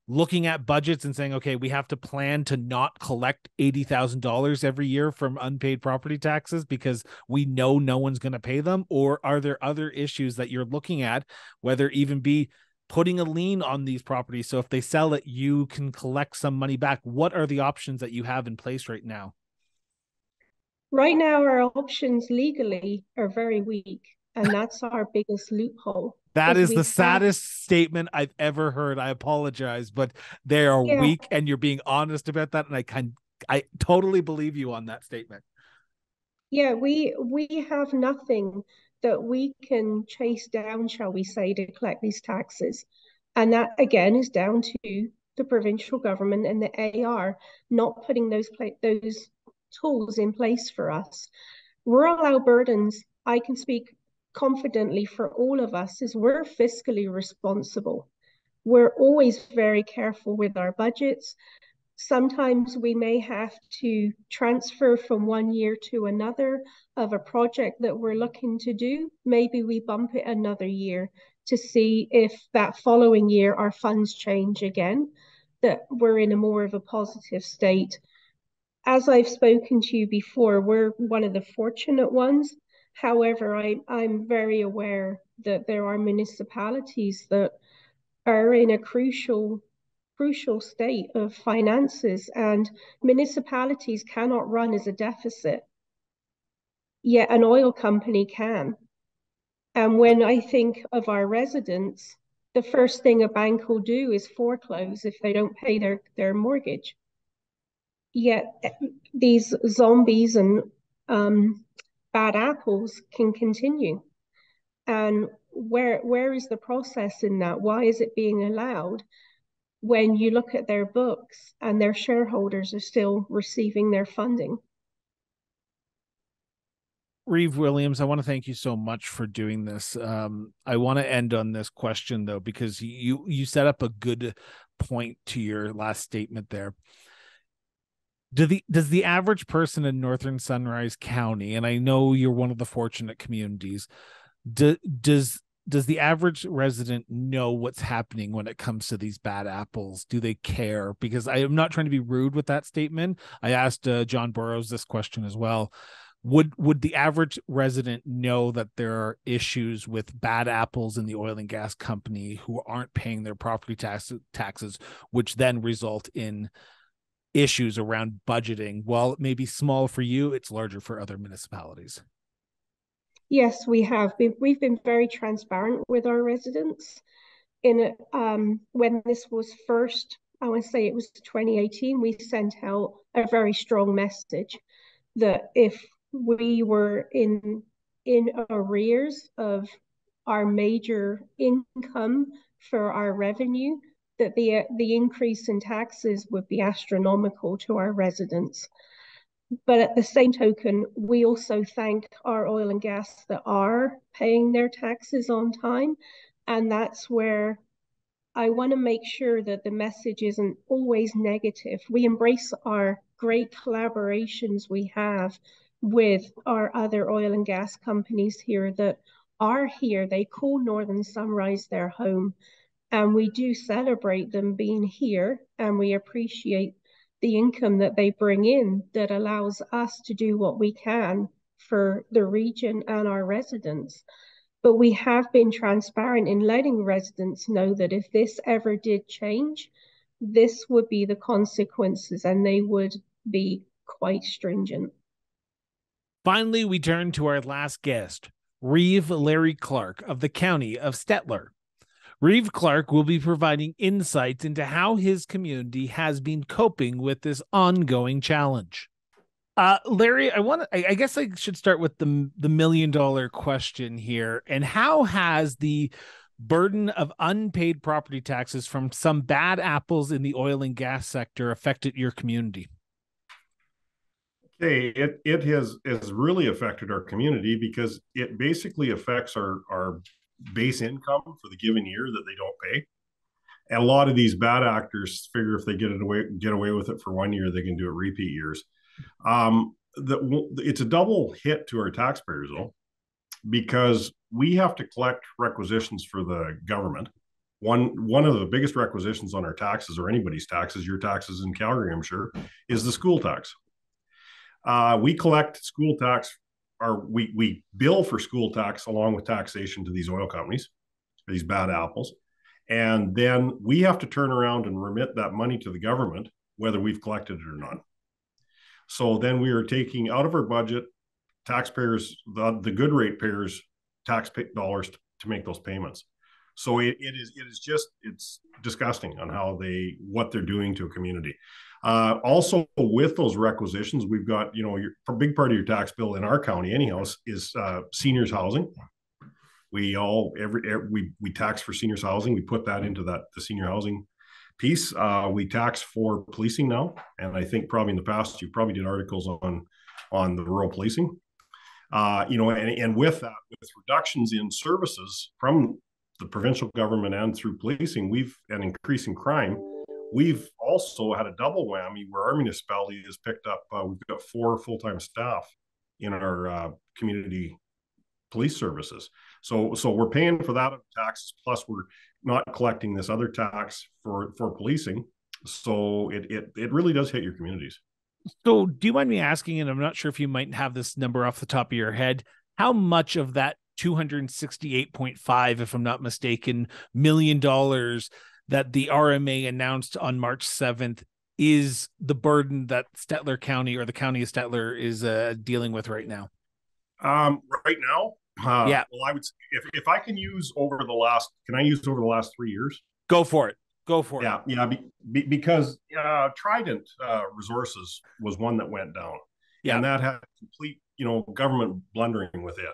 looking at budgets and saying, okay, we have to plan to not collect $80,000 every year from unpaid property taxes because we know no one's going to pay them? Or are there other issues that you're looking at, whether even be putting a lien on these properties? So if they sell it, you can collect some money back. What are the options that you have in place right now? Right now, our options legally are very weak, and that's our biggest loophole. That is the saddest statement I've ever heard. I apologize, but they are yeah. weak, and you're being honest about that, and I can I totally believe you on that statement. Yeah, we we have nothing that we can chase down, shall we say, to collect these taxes, and that again is down to the provincial government and the AR not putting those those tools in place for us. Rural Albertans, I can speak confidently for all of us is we're fiscally responsible. We're always very careful with our budgets. Sometimes we may have to transfer from one year to another of a project that we're looking to do. Maybe we bump it another year to see if that following year our funds change again, that we're in a more of a positive state. As I've spoken to you before, we're one of the fortunate ones However, I, I'm very aware that there are municipalities that are in a crucial crucial state of finances and municipalities cannot run as a deficit. Yet an oil company can. And when i think of our residents the first thing a bank will do is foreclose if they don't pay their, their mortgage. Yet these zombies and um, bad apples can continue. And where where is the process in that? Why is it being allowed when you look at their books and their shareholders are still receiving their funding? Reeve Williams, I want to thank you so much for doing this. Um, I want to end on this question though, because you you set up a good point to your last statement there do the does the average person in northern sunrise county and i know you're one of the fortunate communities do, does does the average resident know what's happening when it comes to these bad apples? Do they care? Because i am not trying to be rude with that statement. I asked uh, john burrows this question as well. Would would the average resident know that there are issues with bad apples in the oil and gas company who aren't paying their property tax, taxes which then result in issues around budgeting. While it may be small for you, it's larger for other municipalities. Yes, we have. Been, we've been very transparent with our residents. In um, when this was first I would say it was 2018, we sent out a very strong message that if we were in in arrears of our major income for our revenue, that the uh, the increase in taxes would be astronomical to our residents. But at the same token, we also thank our oil and gas that are paying their taxes on time. And that's where I want to make sure that the message isn't always negative. We embrace our great collaborations we have with our other oil and gas companies here that are here. They call Northern Sunrise their home. And we do celebrate them being here and we appreciate the income that they bring in that allows us to do what we can for the region and our residents. But we have been transparent in letting residents know that if this ever did change, this would be the consequences and they would be quite stringent. Finally, we turn to our last guest, Reeve Larry Clark of the County of Stettler. Reeve Clark will be providing insights into how his community has been coping with this ongoing challenge. Uh, Larry, I want I, I guess I should start with the, the million dollar question here. And how has the burden of unpaid property taxes from some bad apples in the oil and gas sector affected your community? Okay, it it has has really affected our community because it basically affects our our base income for the given year that they don't pay. And a lot of these bad actors figure if they get it away get away with it for one year, they can do it repeat years. Um, the, it's a double hit to our taxpayers though, because we have to collect requisitions for the government. One one of the biggest requisitions on our taxes or anybody's taxes, your taxes in Calgary, I'm sure, is the school tax. Uh, we collect school tax our we we bill for school tax along with taxation to these oil companies, these bad apples, and then we have to turn around and remit that money to the government whether we've collected it or not. So then we are taking out of our budget taxpayers the the good rate payers tax dollars to, to make those payments. So it, it is it is just it's disgusting on how they what they're doing to a community. Uh, also, with those requisitions, we've got you know your, a big part of your tax bill in our county, anyhow, is uh, seniors housing. We all every, every, we we tax for seniors housing. We put that into that the senior housing piece. Uh, we tax for policing now, and I think probably in the past you probably did articles on on the rural policing. Uh, you know, and, and with that, with reductions in services from the provincial government and through policing, we've an increasing crime We've also had a double whammy where our municipality has picked up, uh, we've got four full time staff in our uh, community police services. So, so we're paying for that taxes, plus we're not collecting this other tax for, for policing. So it, it, it really does hit your communities. So, do you mind me asking, and I'm not sure if you might have this number off the top of your head, how much of that 268.5, if I'm not mistaken, million dollars that the RMA announced on March 7th is the burden that Stettler County or the county of Stettler is uh, dealing with right now? Um, right now, uh, yeah. Well, I would if if I can use over the last, can I use over the last three years? Go for it. Go for yeah, it. Yeah, yeah. Be, be, because uh, Trident uh, Resources was one that went down. Yeah, and that had complete, you know, government blundering with it.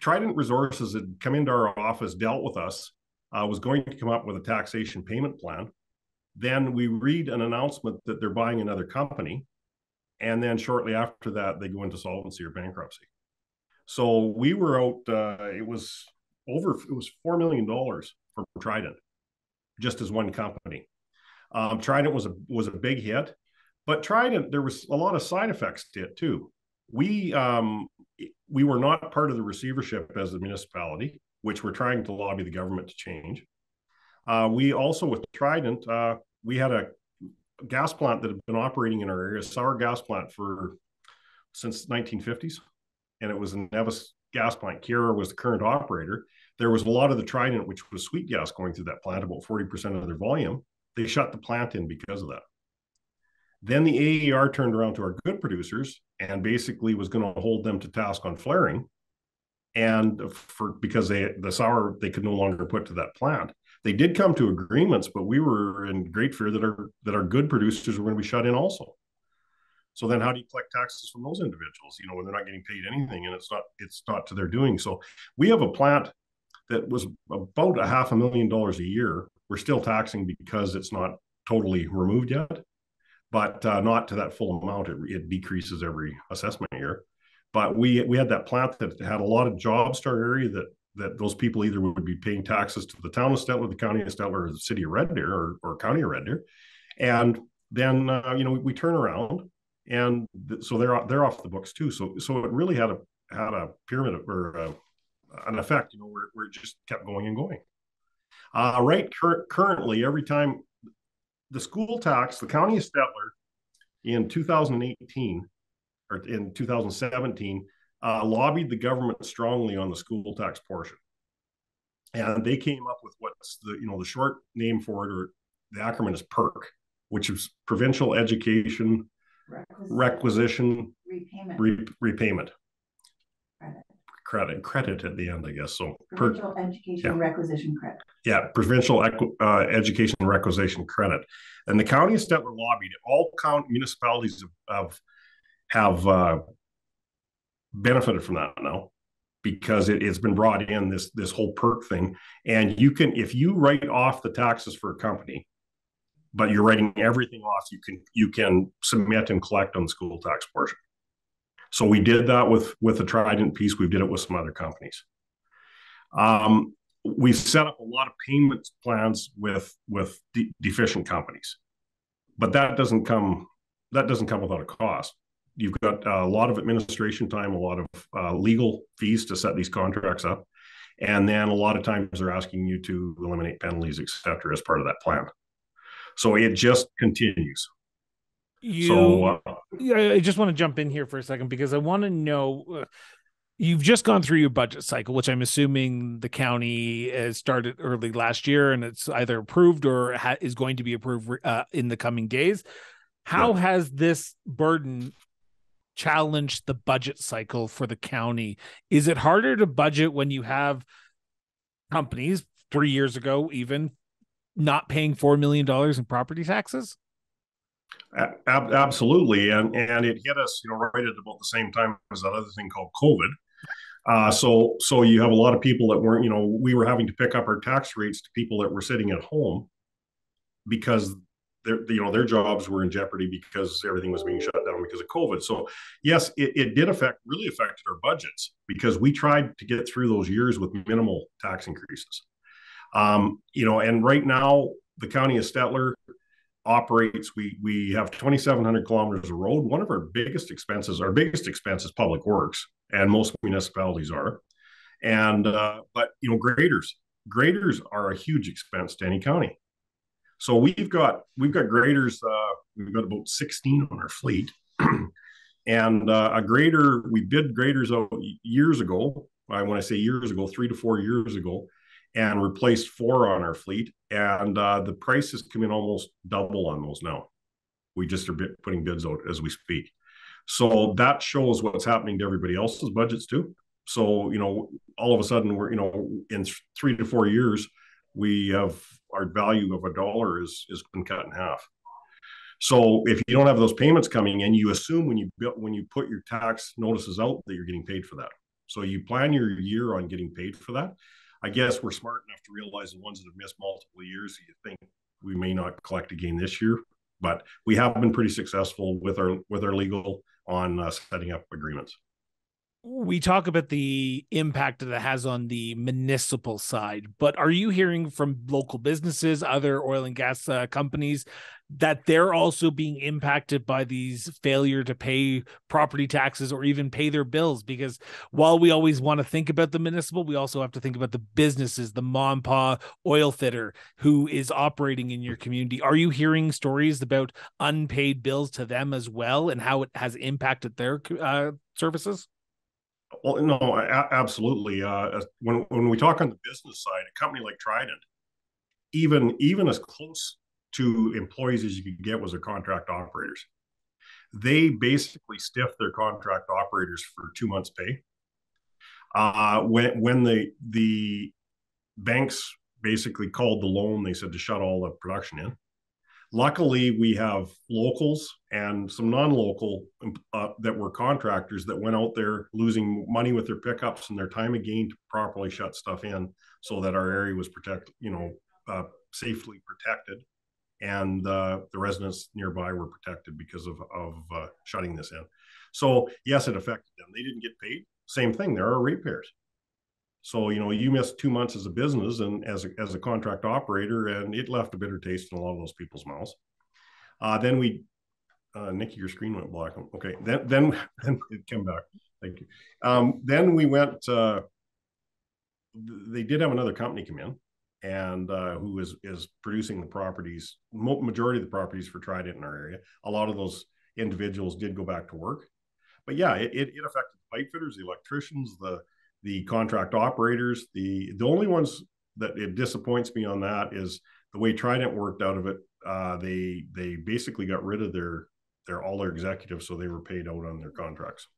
Trident Resources had come into our office, dealt with us, uh, was going to come up with a taxation payment plan. Then we read an announcement that they're buying another company. And then shortly after that, they go into solvency or bankruptcy. So we were out, uh, it was over, it was $4 million for Trident, just as one company. Um, Trident was a, was a big hit, but Trident, there was a lot of side effects to it too. We, um, we were not part of the receivership as a municipality which we're trying to lobby the government to change. Uh, we also, with Trident, uh, we had a gas plant that had been operating in our area, sour gas plant for since 1950s, and it was a Nevis gas plant. Keyera was the current operator. There was a lot of the Trident, which was sweet gas, going through that plant, about 40% of their volume. They shut the plant in because of that. Then the AER turned around to our good producers and basically was going to hold them to task on flaring and for because they the sour they could no longer put to that plant They did come to agreements, but we were in great fear that our that our good producers were going to be shut in also. So then, how do you collect taxes from those individuals? You know, when they're not getting paid anything, and it's not it's not to their doing. So we have a plant that was about a half a million dollars a year. We're still taxing because it's not totally removed yet, but uh, not to that full amount. It, it decreases every assessment year. But we we had that plant that had a lot of job our area that that those people either would be paying taxes to the town of Stettler, the county of Stettler, or the city of Red Deer, or, or county of Red Deer, and then uh, you know we, we, turn around, and th- so they're they're off the books too. So so it really had a had a pyramid or uh, an effect, you know, where, where it just kept going and going. Uh, right, cur- currently, every time the school tax, the county of Stettler in 2018 or in 2017 uh, lobbied the government strongly on the school tax portion. And they came up with what's the, you know, the short name for it, or the acronym is PERC, which is Provincial Education Requisition, Requisition Repayment. Re- repayment. Credit. Credit, at the end, I guess. So provincial per, education yeah. requisition credit. Yeah, provincial uh, education requisition credit, and the county of Stettler lobbied. All county municipalities have have, have uh, benefited from that now because it, has been brought in this this whole perk thing and you can if you write off the taxes for a company but you're writing everything off you can you can submit and collect on the school tax portion so we did that with with the trident piece. We did it with some other companies. Um, we set up a lot of payment plans with with de- deficient companies. But that doesn't come that doesn't come without a cost. You've got a lot of administration time, a lot of uh, legal fees to set these contracts up, and then a lot of times they're asking you to eliminate penalties, et cetera, as part of that plan. So it just continues. You, so, uh, I just want to jump in here for a second because I want to know. Uh, you've just gone through your budget cycle, which I'm assuming the county has started early last year, and it's either approved or ha- is going to be approved uh, in the coming days. How yeah. has this burden challenged the budget cycle for the county? Is it harder to budget when you have companies three years ago, even not paying $4 million in property taxes? Absolutely. And, and it hit us, you know, right at about the same time as that other thing called COVID. Uh, so, so you have a lot of people that weren't, you know, we were having to pick up our tax rates to people that were sitting at home because their you know their jobs were in jeopardy because everything was being shut down because of COVID. So yes, it, it did affect really affected our budgets because we tried to get through those years with minimal tax increases. Um, you know, and right now the county of Stettler operates. We we have 2,700 kilometers of road. One of our biggest expenses, our biggest expense is public works, and most municipalities are. And uh, but you know, graders, graders are a huge expense to any county. So we've got we've got graders. Uh, we've got about 16 on our fleet, and uh, a grader. We bid graders out years ago. I when I say years ago, three to four years ago, and replaced four on our fleet. And uh, the prices come in almost double on those now. We just are putting bids out as we speak. So that shows what's happening to everybody else's budgets too. So you know, all of a sudden we're you know in three to four years we have our value of a dollar is is been cut in half. So if you don't have those payments coming in, you assume when you build when you put your tax notices out that you're getting paid for that. So you plan your year on getting paid for that. I guess we're smart enough to realize the ones that have missed multiple years, you think we may not collect again this year, but we have been pretty successful with our with our legal on uh, setting up agreements. We talk about the impact that it has on the municipal side, but are you hearing from local businesses, other oil and gas uh, companies, that they're also being impacted by these failure to pay property taxes or even pay their bills? Because while we always want to think about the municipal, we also have to think about the businesses, the mom pa oil fitter who is operating in your community. Are you hearing stories about unpaid bills to them as well and how it has impacted their uh, services? Well, no, absolutely. Uh, when when we talk on the business side, a company like Trident, even even as close to employees as you could get was their contract operators. They basically stiff their contract operators for two months' pay. Uh, when when the the banks basically called the loan. They said to shut all the production in. Luckily, we have locals and some non-local uh, that were contractors that went out there losing money with their pickups and their time again to properly shut stuff in, so that our area was protected, you know, uh, safely protected, and uh, the residents nearby were protected because of of uh, shutting this in. So yes, it affected them. They didn't get paid. Same thing. There are repairs. So you know, you missed two months as a business and as a, as a contract operator, and it left a bitter taste in a lot of those people's mouths. Uh, then we, uh, Nikki, your screen went black. Okay, then then then it came back. Thank you. Um, then we went. Uh, they did have another company come in, and uh, who is is producing the properties, majority of the properties for Trident in our area. A lot of those individuals did go back to work, but yeah, it, it, it affected the pipe fitters, the electricians, the the contract operators. The the only ones that it disappoints me on that is the way Trident worked out of it. Uh, they they basically got rid of their their all their executives, so they were paid out on their contracts.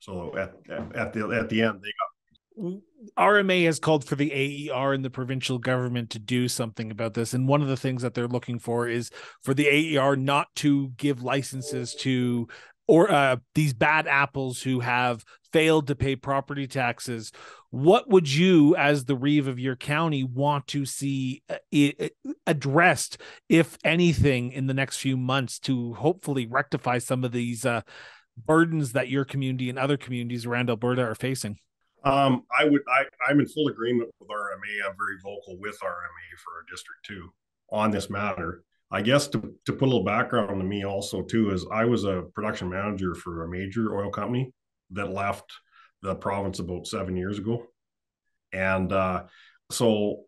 So at at the at the end, they got RMA has called for the AER and the provincial government to do something about this. And one of the things that they're looking for is for the AER not to give licenses to or uh, these bad apples who have failed to pay property taxes what would you as the reeve of your county want to see uh, addressed if anything in the next few months to hopefully rectify some of these uh, burdens that your community and other communities around alberta are facing um, i would I, i'm in full agreement with rma i'm very vocal with rma for our district too on this matter. I guess to, to put a little background on me also too is I was a production manager for a major oil company that left the province about seven years ago, and uh, so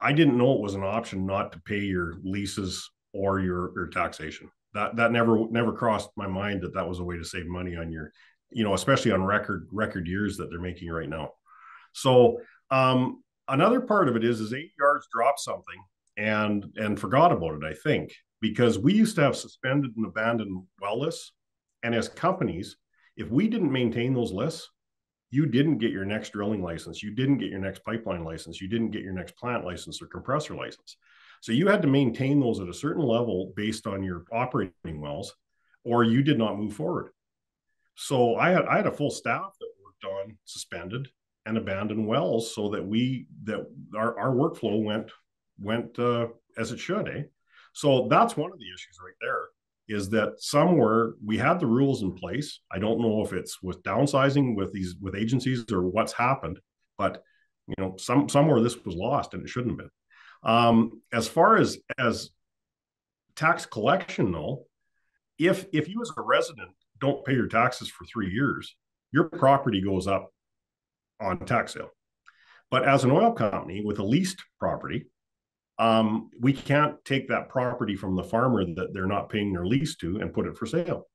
I didn't know it was an option not to pay your leases or your your taxation. That that never never crossed my mind that that was a way to save money on your, you know, especially on record record years that they're making right now. So um, another part of it is is eight AERs drop something and and forgot about it. I think because we used to have suspended and abandoned well lists, and as companies, if we didn't maintain those lists, you didn't get your next drilling license, you didn't get your next pipeline license, you didn't get your next plant license or compressor license. So you had to maintain those at a certain level based on your operating wells, or you did not move forward. So I had I had a full staff that worked on suspended and abandoned wells so that we that our, our workflow went went uh, as it should, eh? So that's one of the issues right there is that somewhere we had the rules in place. I don't know if it's with downsizing with these with agencies or what's happened, but you know, some somewhere this was lost and it shouldn't have been. Um, as far as as tax collection, though, if if you as a resident don't pay your taxes for three years, your property goes up on tax sale. But as an oil company with a leased property, um, we can't take that property from the farmer that they're not paying their lease to and put it for sale.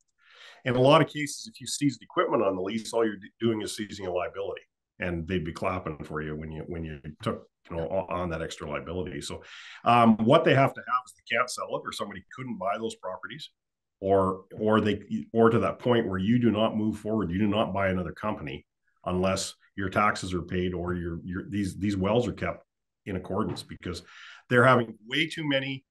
In a lot of cases, if you seized equipment on the lease, all you're doing is seizing a liability, and they'd be clapping for you when you when you took you know on that extra liability. So, um, what they have to have is they can't sell it, or somebody couldn't buy those properties, or or they or to that point where you do not move forward, you do not buy another company unless your taxes are paid or your your these these wells are kept in accordance because they're having way too many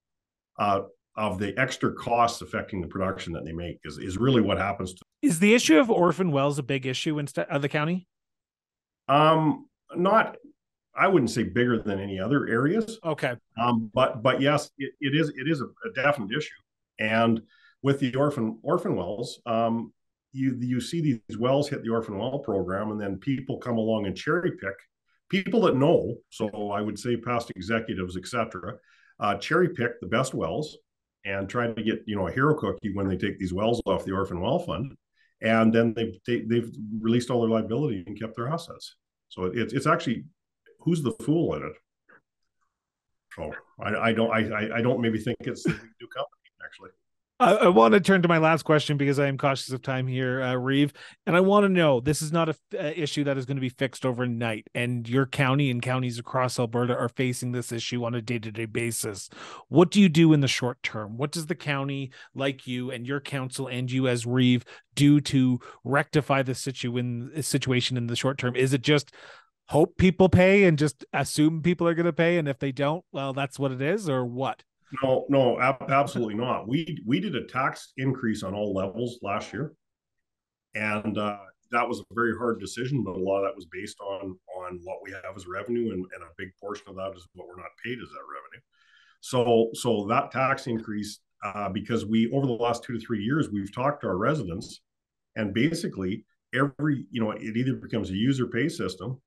uh, of the extra costs affecting the production that they make is, is really what happens to is the issue of orphan wells a big issue in st- uh, the county? Um not i wouldn't say bigger than any other areas. Okay. Um but but yes it, it is it is a, a definite issue. And with the orphan orphan wells um you you see these wells hit the orphan well program and then people come along and cherry pick people that know, so I would say past executives, etc., uh, cherry pick the best wells and try to get you know a hero cookie when they take these wells off the orphan well fund, and then they've they, have they have released all their liability and kept their assets. So it's it's actually who's the fool in it. So I, I don't I I don't maybe think it's the new company actually. I, I, want to turn to my last question because I am cautious of time here, uh, Reeve, and I want to know this is not a issue that is going to be fixed overnight, and your county and counties across Alberta are facing this issue on a day to day basis. What do you do in the short term? What does the county, like you and your council and you as Reeve, do to rectify the situ- in, situation in the short term? Is it just hope people pay and just assume people are going to pay and if they don't well that's what it is or what no no ab- absolutely not. We we did a tax increase on all levels last year. And uh, that was a very hard decision but a lot of that was based on on what we have as revenue and, and a big portion of that is what we're not paid as that revenue. So so that tax increase uh, because we over the last two to three years we've talked to our residents and basically every you know it either becomes a user pay system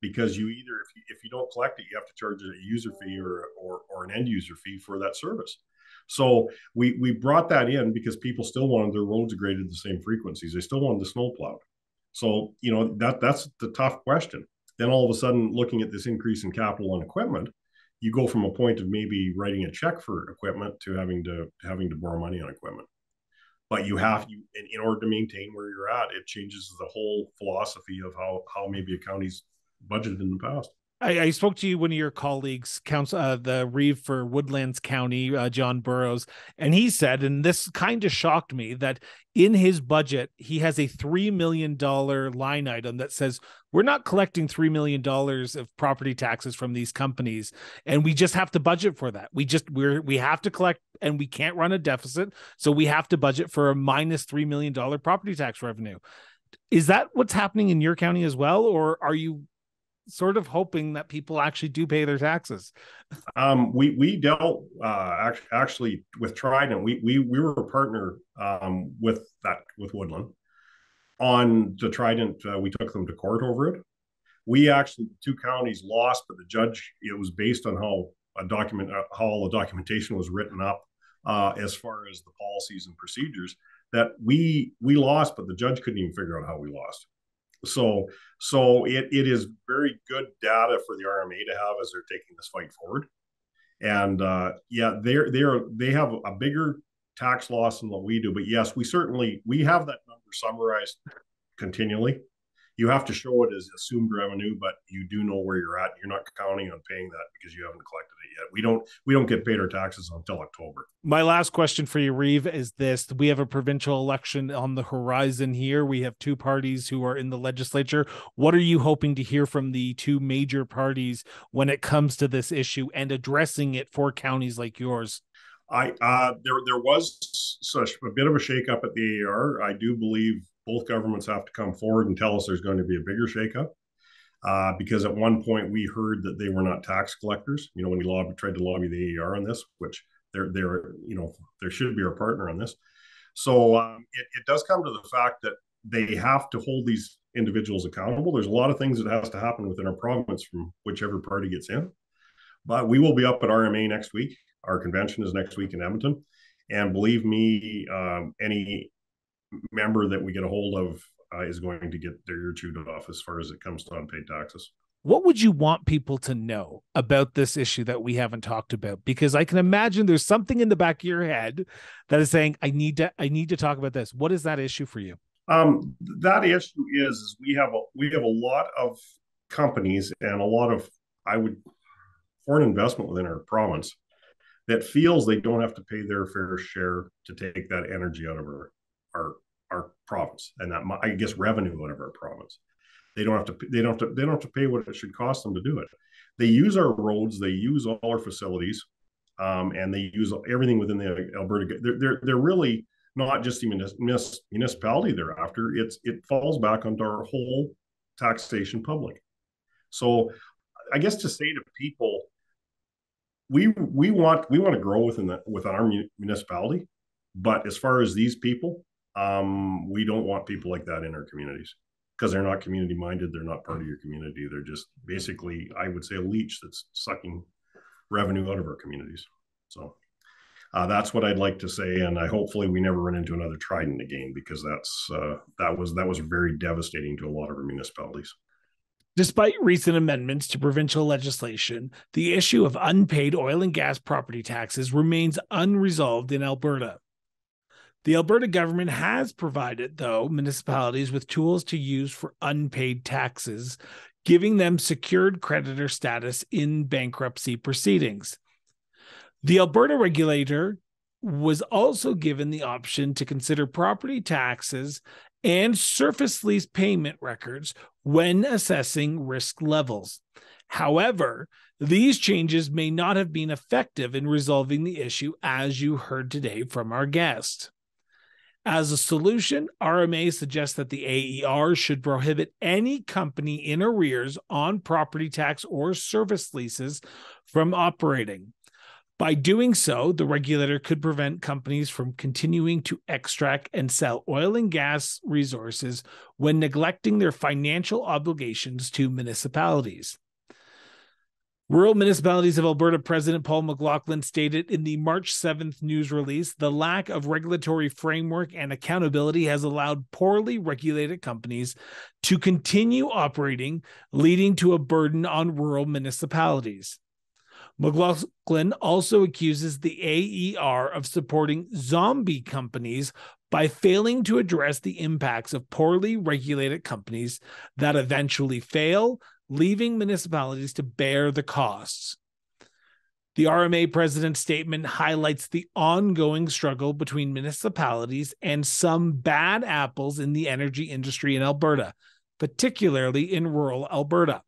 because you either if you, if you don't collect it you have to charge a user fee or, or or an end user fee for that service. So we we brought that in because people still wanted their roads graded the same frequencies. They still wanted the snow plowed. So you know that that's the tough question. Then all of a sudden looking at this increase in capital and equipment you go from a point of maybe writing a check for equipment to having to having to borrow money on equipment. But you have you in, in order to maintain where you're at it changes the whole philosophy of how how maybe a county's budgeted in the past. I, I, spoke to you, one of your colleagues, council, uh, the Reeve for Woodlands County, uh, John Burrows, and he said, and this kind of shocked me, that in his budget he has a three million dollar line item that says we're not collecting three million dollars of property taxes from these companies, and we just have to budget for that. We just we're we have to collect, and we can't run a deficit, so we have to budget for a minus three million dollar property tax revenue. Is that what's happening in your county as well, or are you sort of hoping that people actually do pay their taxes. Um, we we dealt uh, actually with Trident. We we we were a partner um, with that with Woodland on the Trident. Uh, we took them to court over it. We actually two counties lost, but the judge it was based on how a document uh, how all the documentation was written up uh, as far as the policies and procedures that we we lost, but the judge couldn't even figure out how we lost. So so it, it is very good data for the RMA to have as they're taking this fight forward. And uh, yeah, they're they're they have a bigger tax loss than what we do. But yes, we certainly we have that number summarized continually you have to show it as assumed revenue, but you do know where you're at. You're not counting on paying that because you haven't collected it yet. We don't we don't get paid our taxes until October. My last question for you, Reeve, is this: We have a provincial election on the horizon here. We have two parties who are in the legislature. What are you hoping to hear from the two major parties when it comes to this issue and addressing it for counties like yours? I uh, there there was such a bit of a shakeup at the AER. I do believe both governments have to come forward and tell us there's going to be a bigger shakeup. Uh, because at one point we heard that they were not tax collectors. You know, when we lobbied, tried to lobby the AER on this, which they're they're you know there should be our partner on this. So um, it, it does come to the fact that they have to hold these individuals accountable. There's a lot of things that has to happen within our province from whichever party gets in. But we will be up at RMA next week. Our convention is next week in Edmonton, and believe me, um, any member that we get a hold of uh, is going to get their ear chewed off as far as it comes to unpaid taxes. What would you want people to know about this issue that we haven't talked about? Because I can imagine there's something in the back of your head that is saying, "I need to, I need to talk about this." What is that issue for you? Um, that issue is, is we have a we have a lot of companies and a lot of I would foreign investment within our province that feels they don't have to pay their fair share to take that energy out of our our our province and that I guess revenue out of our province. They don't have to they don't have to they don't have to pay what it should cost them to do it. They use our roads, they use all our facilities, um, and they use everything within the Alberta. They're they're, they're really not just the municipality they're after. It's it falls back onto our whole taxation public. So I guess to say to people, we we want we want to grow within the within our municipality, but as far as these people, um, we don't want people like that in our communities because they're not community minded. They're not part of your community. They're just basically, I would say, a leech that's sucking revenue out of our communities. So uh, that's what I'd like to say, and I hopefully we never run into another Trident again because that's uh, that was that was very devastating to a lot of our municipalities. Despite recent amendments to provincial legislation, the issue of unpaid oil and gas property taxes remains unresolved in Alberta. The Alberta government has provided, though, municipalities with tools to use for unpaid taxes, giving them secured creditor status in bankruptcy proceedings. The Alberta regulator was also given the option to consider property taxes and surface lease payment records when assessing risk levels. However, these changes may not have been effective in resolving the issue, as you heard today from our guest. As a solution, RMA suggests that the AER should prohibit any company in arrears on property tax or surface leases from operating. By doing so, the regulator could prevent companies from continuing to extract and sell oil and gas resources when neglecting their financial obligations to municipalities. Rural Municipalities of Alberta President Paul McLauchlin stated in the March 7th news release the lack of regulatory framework and accountability has allowed poorly regulated companies to continue operating, leading to a burden on rural municipalities. McLauchlin also accuses the AER of supporting zombie companies by failing to address the impacts of poorly regulated companies that eventually fail, leaving municipalities to bear the costs. The RMA president's statement highlights the ongoing struggle between municipalities and some bad apples in the energy industry in Alberta, particularly in rural Alberta.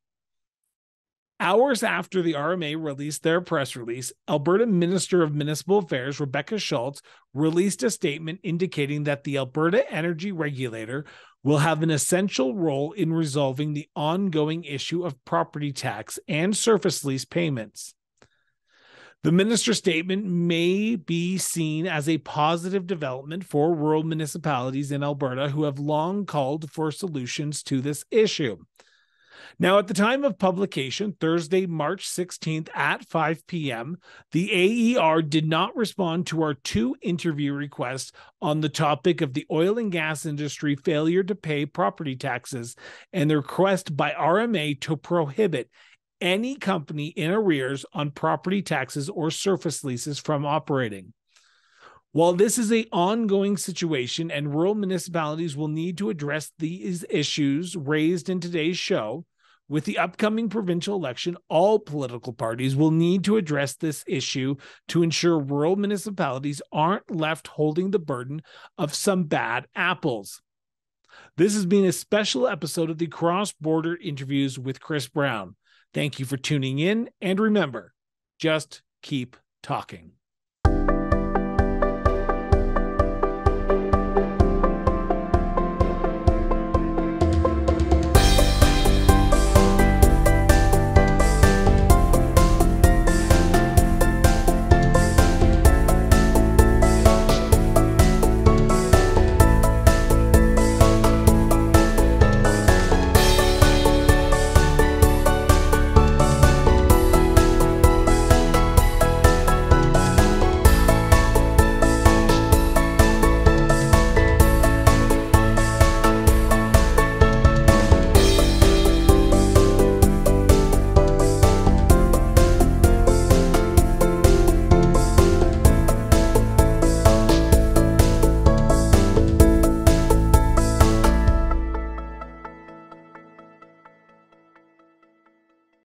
Hours after the RMA released their press release, Alberta Minister of Municipal Affairs Rebecca Schulz released a statement indicating that the Alberta Energy Regulator will have an essential role in resolving the ongoing issue of property tax and surface lease payments. The minister's statement may be seen as a positive development for rural municipalities in Alberta who have long called for solutions to this issue. Now, at the time of publication, Thursday, March 16th at 5 p.m., the AER did not respond to our two interview requests on the topic of the oil and gas industry failure to pay property taxes and the request by RMA to prohibit any company in arrears on property taxes or surface leases from operating. While this is an ongoing situation and rural municipalities will need to address these issues raised in today's show, with the upcoming provincial election, all political parties will need to address this issue to ensure rural municipalities aren't left holding the burden of some bad apples. This has been a special episode of the Cross Border Interviews with Chris Brown. Thank you for tuning in, and remember, just keep talking.